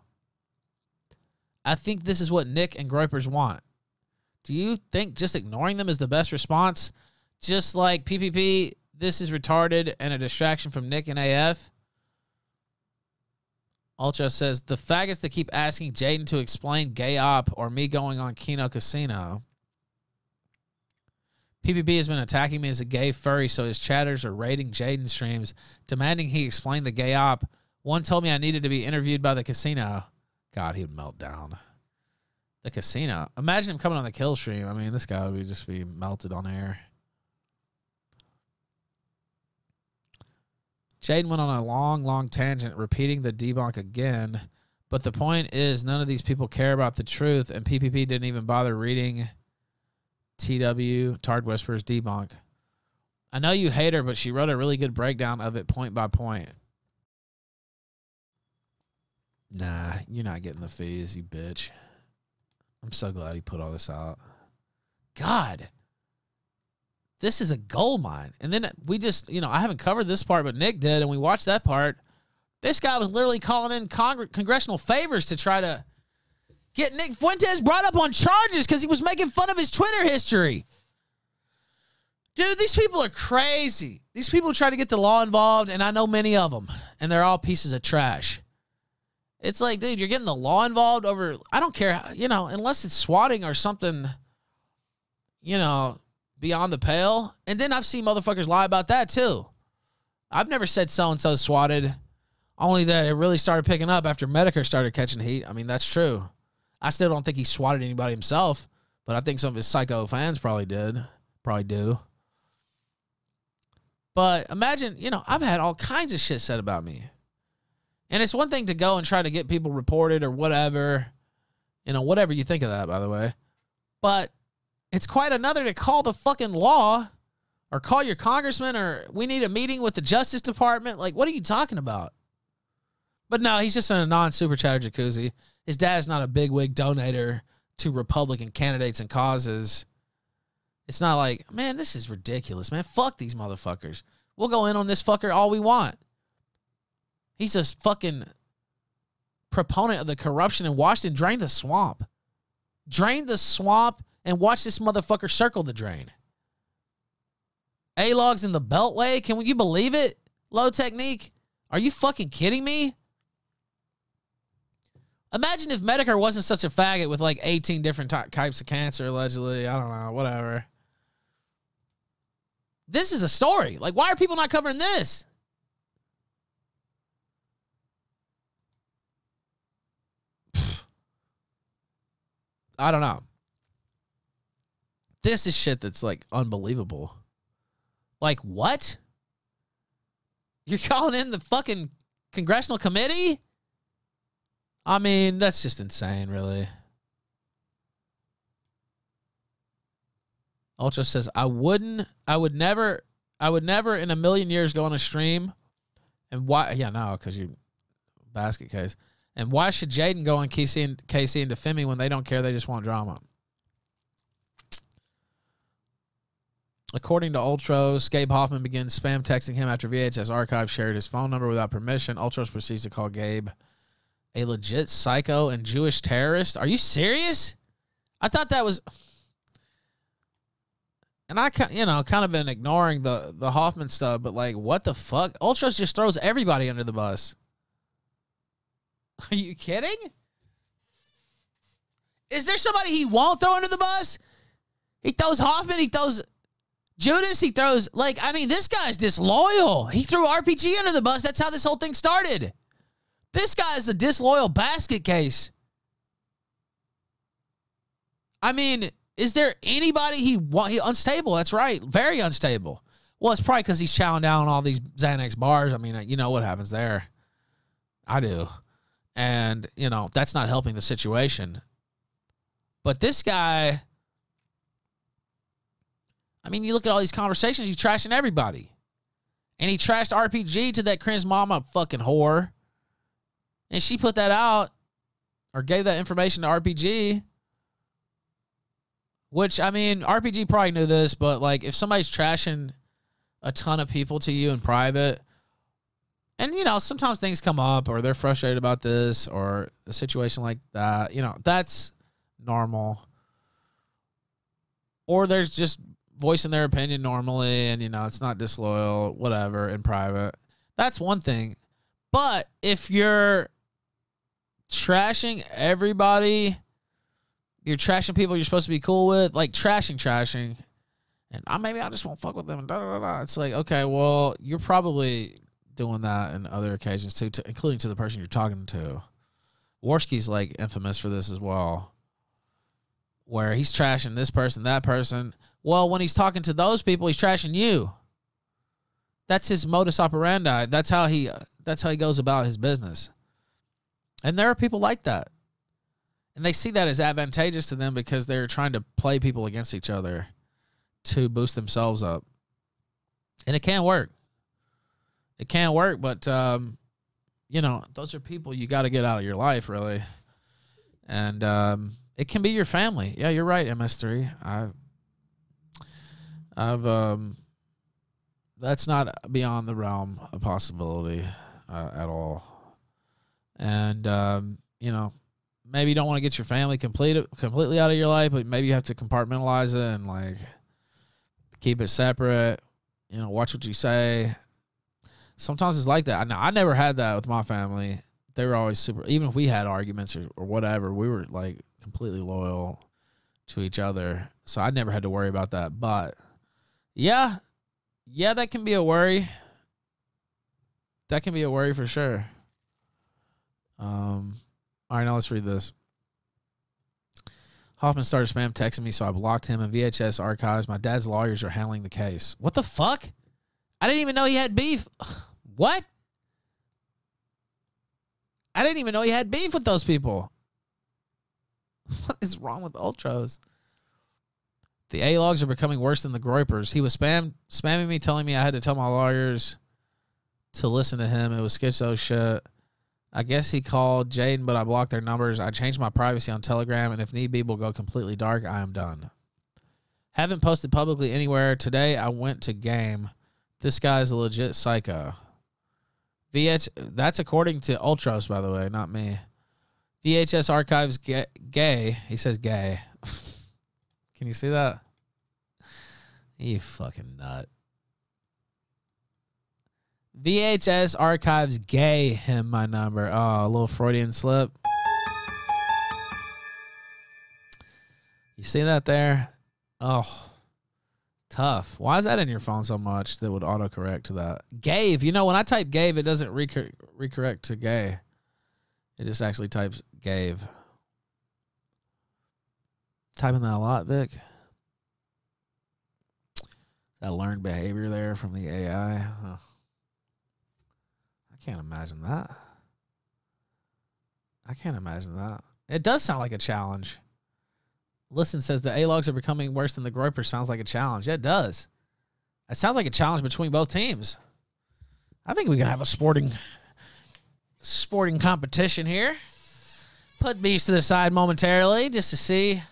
I think this is what Nick and Groypers want. Do you think just ignoring them is the best response? Just like PPP, this is retarded and a distraction from Nick and AF? Ultros says the faggots that keep asking Jaden to explain gay op or me going on Kino Casino. PPP has been attacking me as a gay furry, so his chatters are raiding Jaden streams, demanding he explain the gay op. One told me I needed to be interviewed by the casino. God, he would melt down. The casino. Imagine him coming on the kill stream. I mean, this guy would just be melted on air. Jaden went on a long, long tangent, repeating the debunk again. But the point is, none of these people care about the truth, and PPP didn't even bother reading TW Tard Whispers debunk. I know you hate her, but she wrote a really good breakdown of it point by point. Nah, you're not getting the fees, you bitch. I'm so glad he put all this out. God this is a gold mine. And then we just, you know, I haven't covered this part, but Nick did, and we watched that part. This guy was literally calling in congr- congressional favors to try to get Nick Fuentes brought up on charges because he was making fun of his Twitter history. Dude, these people are crazy. These people try to get the law involved, and I know many of them, and they're all pieces of trash. It's like, dude, you're getting the law involved over, I don't care, you know, unless it's swatting or something, you know, beyond the pale. And then I've seen motherfuckers lie about that too. I've never said so and so swatted, only that it really started picking up after Metokur started catching heat. I mean, that's true. I still don't think he swatted anybody himself, but I think some of his psycho fans probably did, probably do. But imagine, you know, I've had all kinds of shit said about me. And it's one thing to go and try to get people reported or whatever, you know, whatever you think of that, by the way. But it's quite another to call the fucking law or call your congressman or we need a meeting with the Justice Department. Like, what are you talking about? But no, he's just in a non super chatter jacuzzi. His dad's not a big wig donator to Republican candidates and causes. It's not like, man, this is ridiculous, man. Fuck these motherfuckers. We'll go in on this fucker all we want. He's a fucking proponent of the corruption in Washington. Drain the swamp. Drain the swamp and watch this motherfucker circle the drain. A logs in the Beltway. Can you believe it? Low technique. Are you fucking kidding me? Imagine if Metokur wasn't such a faggot with like 18 different types of cancer, allegedly. I don't know, whatever. This is a story. Like, why are people not covering this? I don't know. This is shit that's like unbelievable. Like what? You're calling in the fucking congressional committee? I mean, that's just insane, really. Ultros says, I wouldn't, I would never, I would never in a million years go on a stream. And why? Yeah, no, because you basket case. And why should Jaden go on KC and KC and defend me when they don't care? They just want drama. According to Ultros, Gabe Hoffman begins spam texting him after VHS Archive shared his phone number without permission. Ultros proceeds to call Gabe a legit psycho and Jewish terrorist. Are you serious? I thought that was and I you know kind of been ignoring the the Hoffman stuff, but like what the fuck? Ultros just throws everybody under the bus. Are you kidding? Is there somebody he won't throw under the bus? He throws Hoffman, he throws Judas, he throws like I mean this guy's disloyal. He threw RPG under the bus. That's how this whole thing started. This guy's a disloyal basket case. I mean, is there anybody he want? He unstable. That's right, very unstable. Well, it's probably because he's chowing down all these Xanax bars. I mean, you know what happens there. I do, and you know that's not helping the situation. But this guy, I mean, you look at all these conversations. He's trashing everybody, and he trashed RPG to that cringe mama fucking whore, and she put that out or gave that information to RPG which I mean, RPG probably knew this, but like if somebody's trashing a ton of people to you in private, and you know, sometimes things come up or they're frustrated about this or a situation like that, you know, that's normal. Or there's just voicing their opinion normally and you know, it's not disloyal, whatever, in private. That's one thing. But if you're trashing everybody you're trashing people you're supposed to be cool with, like trashing, trashing, and I maybe I just won't fuck with them. Da, da, da, It's like okay, well, you're probably doing that in other occasions too, to, including to the person you're talking to. Warski's like infamous for this as well, where he's trashing this person, that person. Well, when he's talking to those people, he's trashing you. That's his modus operandi. That's how he. That's how he goes about his business. And there are people like that and they see that as advantageous to them because they're trying to play people against each other to boost themselves up and it can't work it can't work but um, you know those are people you got to get out of your life really and um, it can be your family yeah you're right ms3 i i've um that's not beyond the realm of possibility uh, at all and um, you know maybe you don't want to get your family complete, completely out of your life, but maybe you have to compartmentalize it and like keep it separate. You know, watch what you say. Sometimes it's like that. I, know I never had that with my family. They were always super. Even if we had arguments or, or whatever, we were like completely loyal to each other. So I never had to worry about that. But yeah, yeah, that can be a worry. That can be a worry for sure. Um, all right, now let's read this. Hoffman started spam texting me, so I blocked him in VHS archives. My dad's lawyers are handling the case. What the fuck? I didn't even know he had beef. What? I didn't even know he had beef with those people. What is wrong with Ultros? The A logs are becoming worse than the Groypers. He was spam spamming me, telling me I had to tell my lawyers to listen to him. It was schizo shit. I guess he called Jaden, but I blocked their numbers. I changed my privacy on Telegram, and if need be, will go completely dark. I am done. Haven't posted publicly anywhere. Today I went to game. This guy's a legit psycho. VH that's according to Ultros, by the way, not me. VHS archives gay. gay. He says gay. Can you see that? You fucking nut. VHS archives gay him my number. Oh, a little Freudian slip. You see that there? Oh, tough. Why is that in your phone so much that would autocorrect to that? Gave. You know, when I type gave, it doesn't recor- recorrect to gay. It just actually types gave. Typing that a lot, Vic? That learned behavior there from the AI. Huh. I can't imagine that. I can't imagine that. It does sound like a challenge. Listen says the A logs are becoming worse than the Groyper. Sounds like a challenge. Yeah, it does. It sounds like a challenge between both teams. I think we can have a sporting sporting competition here. Put Beast to the side momentarily just to see.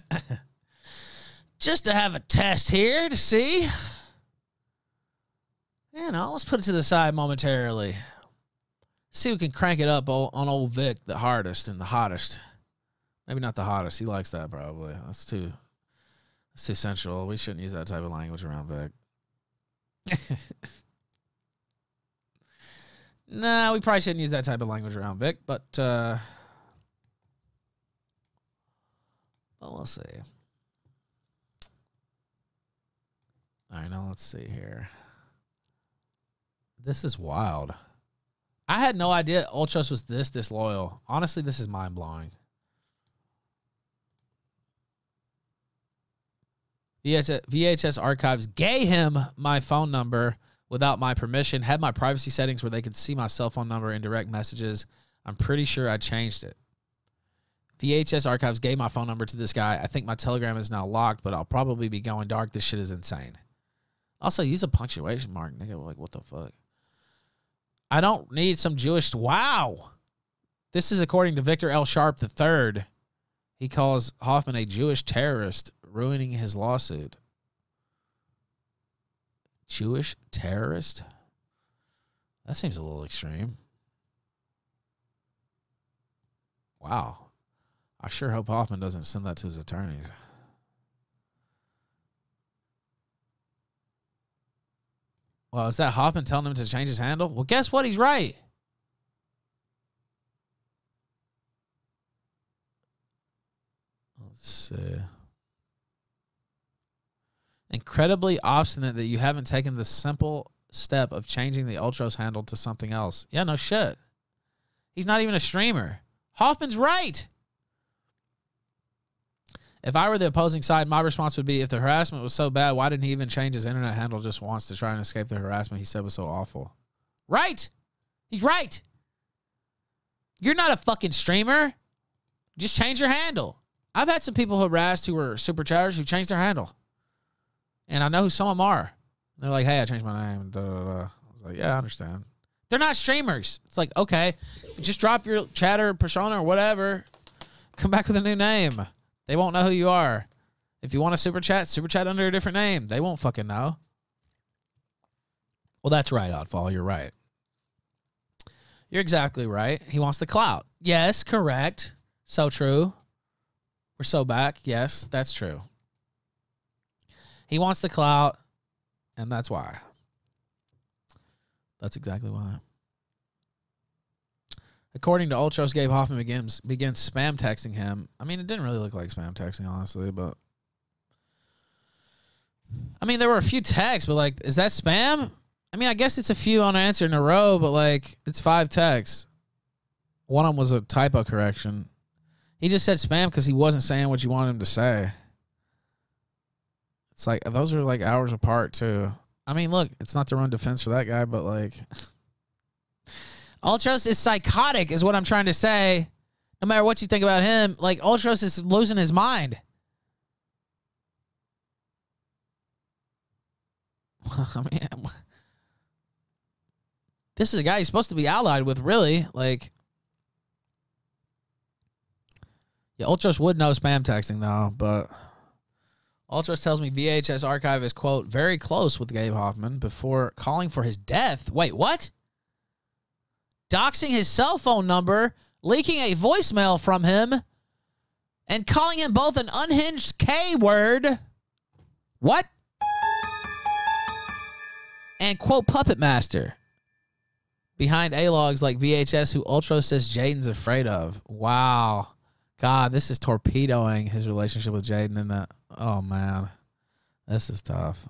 just to have a test here to see. You know, let's put it to the side momentarily. See who can crank it up on old Vic the hardest and the hottest. Maybe not the hottest. He likes that probably. That's too that's too sensual. We shouldn't use that type of language around Vic. nah, we probably shouldn't use that type of language around Vic, but uh well, we'll see. All right, now let's see here. This is wild. I had no idea Ultros was this disloyal. Honestly, this is mind blowing. VHS, VHS Archives gave him my phone number without my permission, had my privacy settings where they could see my cell phone number in direct messages. I'm pretty sure I changed it. VHS Archives gave my phone number to this guy. I think my Telegram is now locked, but I'll probably be going dark. This shit is insane. Also, use a punctuation mark, nigga. Like, what the fuck? I don't need some Jewish. Wow. This is according to Victor L. Sharp III. He calls Hoffman a Jewish terrorist, ruining his lawsuit. Jewish terrorist? That seems a little extreme. Wow. I sure hope Hoffman doesn't send that to his attorneys. Well, is that Hoffman telling him to change his handle? Well, guess what? He's right. Let's see. Incredibly obstinate that you haven't taken the simple step of changing the Ultros handle to something else. Yeah, no shit. He's not even a streamer. Hoffman's right. If I were the opposing side, my response would be if the harassment was so bad, why didn't he even change his internet handle just once to try and escape the harassment he said was so awful? Right. He's right. You're not a fucking streamer. Just change your handle. I've had some people harassed who were super chatters who changed their handle. And I know who some of them are. They're like, hey, I changed my name. Da, da, da. I was like, yeah, I understand. They're not streamers. It's like, okay, just drop your chatter persona or whatever. Come back with a new name. They won't know who you are. If you want a super chat, super chat under a different name. They won't fucking know. Well, that's right, Oddfall. You're right. You're exactly right. He wants the clout. Yes, correct. So true. We're so back. Yes, that's true. He wants the clout, and that's why. That's exactly why. According to Ultros, Gabe Hoffman begins begins spam texting him. I mean, it didn't really look like spam texting, honestly, but I mean, there were a few texts, but like, is that spam? I mean, I guess it's a few unanswered in a row, but like, it's five texts. One of them was a typo correction. He just said spam because he wasn't saying what you wanted him to say. It's like those are like hours apart too. I mean, look, it's not to run defense for that guy, but like. Ultros is psychotic, is what I'm trying to say. No matter what you think about him, like Ultros is losing his mind. I mean, this is a guy he's supposed to be allied with, really. Like, yeah, Ultros would know spam texting though, but Ultros tells me VHS archive is quote very close with Gabe Hoffman before calling for his death. Wait, what? Doxing his cell phone number, leaking a voicemail from him, and calling him both an unhinged K word. What? And quote Puppet Master. Behind A logs like VHS, who Ultros says Jaden's afraid of. Wow. God, this is torpedoing his relationship with Jaden and that. Oh, man. This is tough.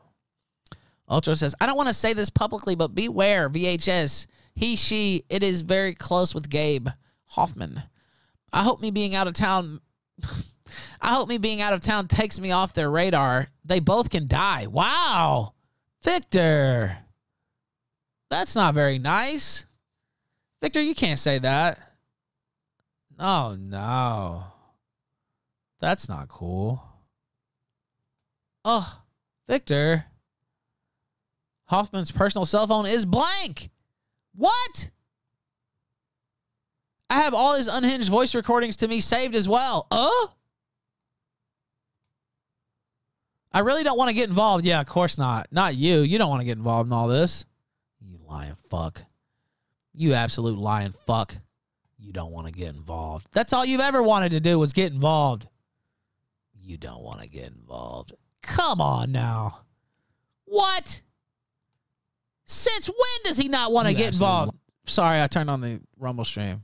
Ultros says, I don't want to say this publicly, but beware, VHS. He, she, it is very close with Gabe Hoffman. I hope me being out of town I hope me being out of town takes me off their radar. They both can die. Wow. Victor. That's not very nice. Victor, you can't say that. Oh, no. That's not cool. Oh, Victor. Hoffman's personal cell phone is blank. What? I have all his unhinged voice recordings to me saved as well. Uh? I really don't want to get involved. Yeah, of course not. Not you. You don't want to get involved in all this. You lying fuck. You absolute lying fuck. You don't want to get involved. That's all you've ever wanted to do was get involved. You don't want to get involved. Come on now. What? Since when does he not want to get involved? Sorry, I turned on the Rumble stream.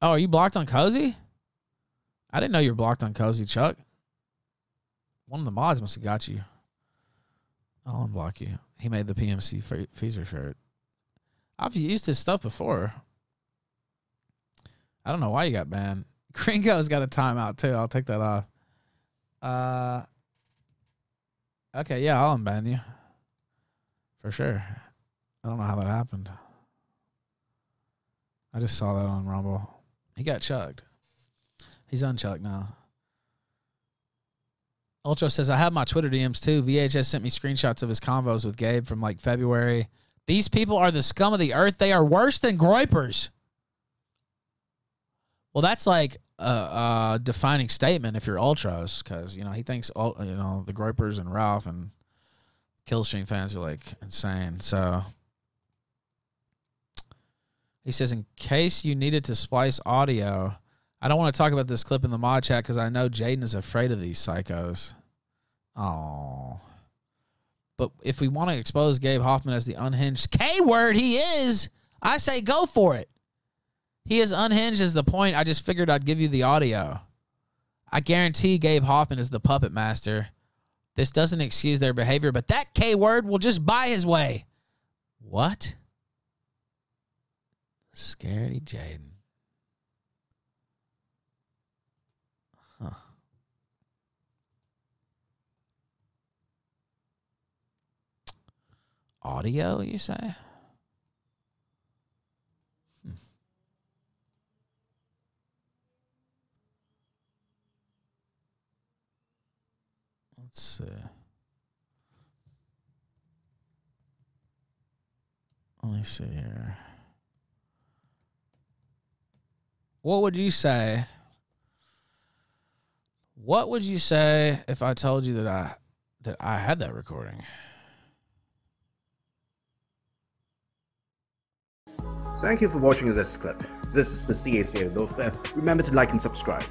Oh, are you blocked on Cozy? I didn't know you were blocked on Cozy, Chuck. One of the mods must have got you. I'll unblock you. He made the PMC Fe- Feezer shirt. I've used his stuff before. I don't know why you got banned. Gringo's got a timeout too. I'll take that off. Uh, okay, yeah, I'll unban you for sure. I don't know how that happened. I just saw that on Rumble. He got chucked. He's unchucked now. Ultros says, I have my Twitter DMs too. VHS sent me screenshots of his convos with Gabe from like February. These people are the scum of the earth. They are worse than Groypers. Well, that's like a, a defining statement if you're Ultros, because, you know, he thinks, all you know, the Groypers and Ralph and Killstream fans are like insane. So he says, in case you needed to splice audio, I don't want to talk about this clip in the mod chat because I know Jaden is afraid of these psychos. Oh. But if we want to expose Gabe Hoffman as the unhinged K word he is, I say go for it. He is unhinged is the point. I just figured I'd give you the audio. I guarantee Gabe Hoffman is the puppet master. This doesn't excuse their behavior, but that K word will just buy his way. What? Scaredy Jaden. Huh. Audio, you say? Let's see. Let me see here. What would you say? What would you say if I told you that I that I had that recording? Thank you for watching this clip. This is the CACA Loaf. Remember to like and subscribe.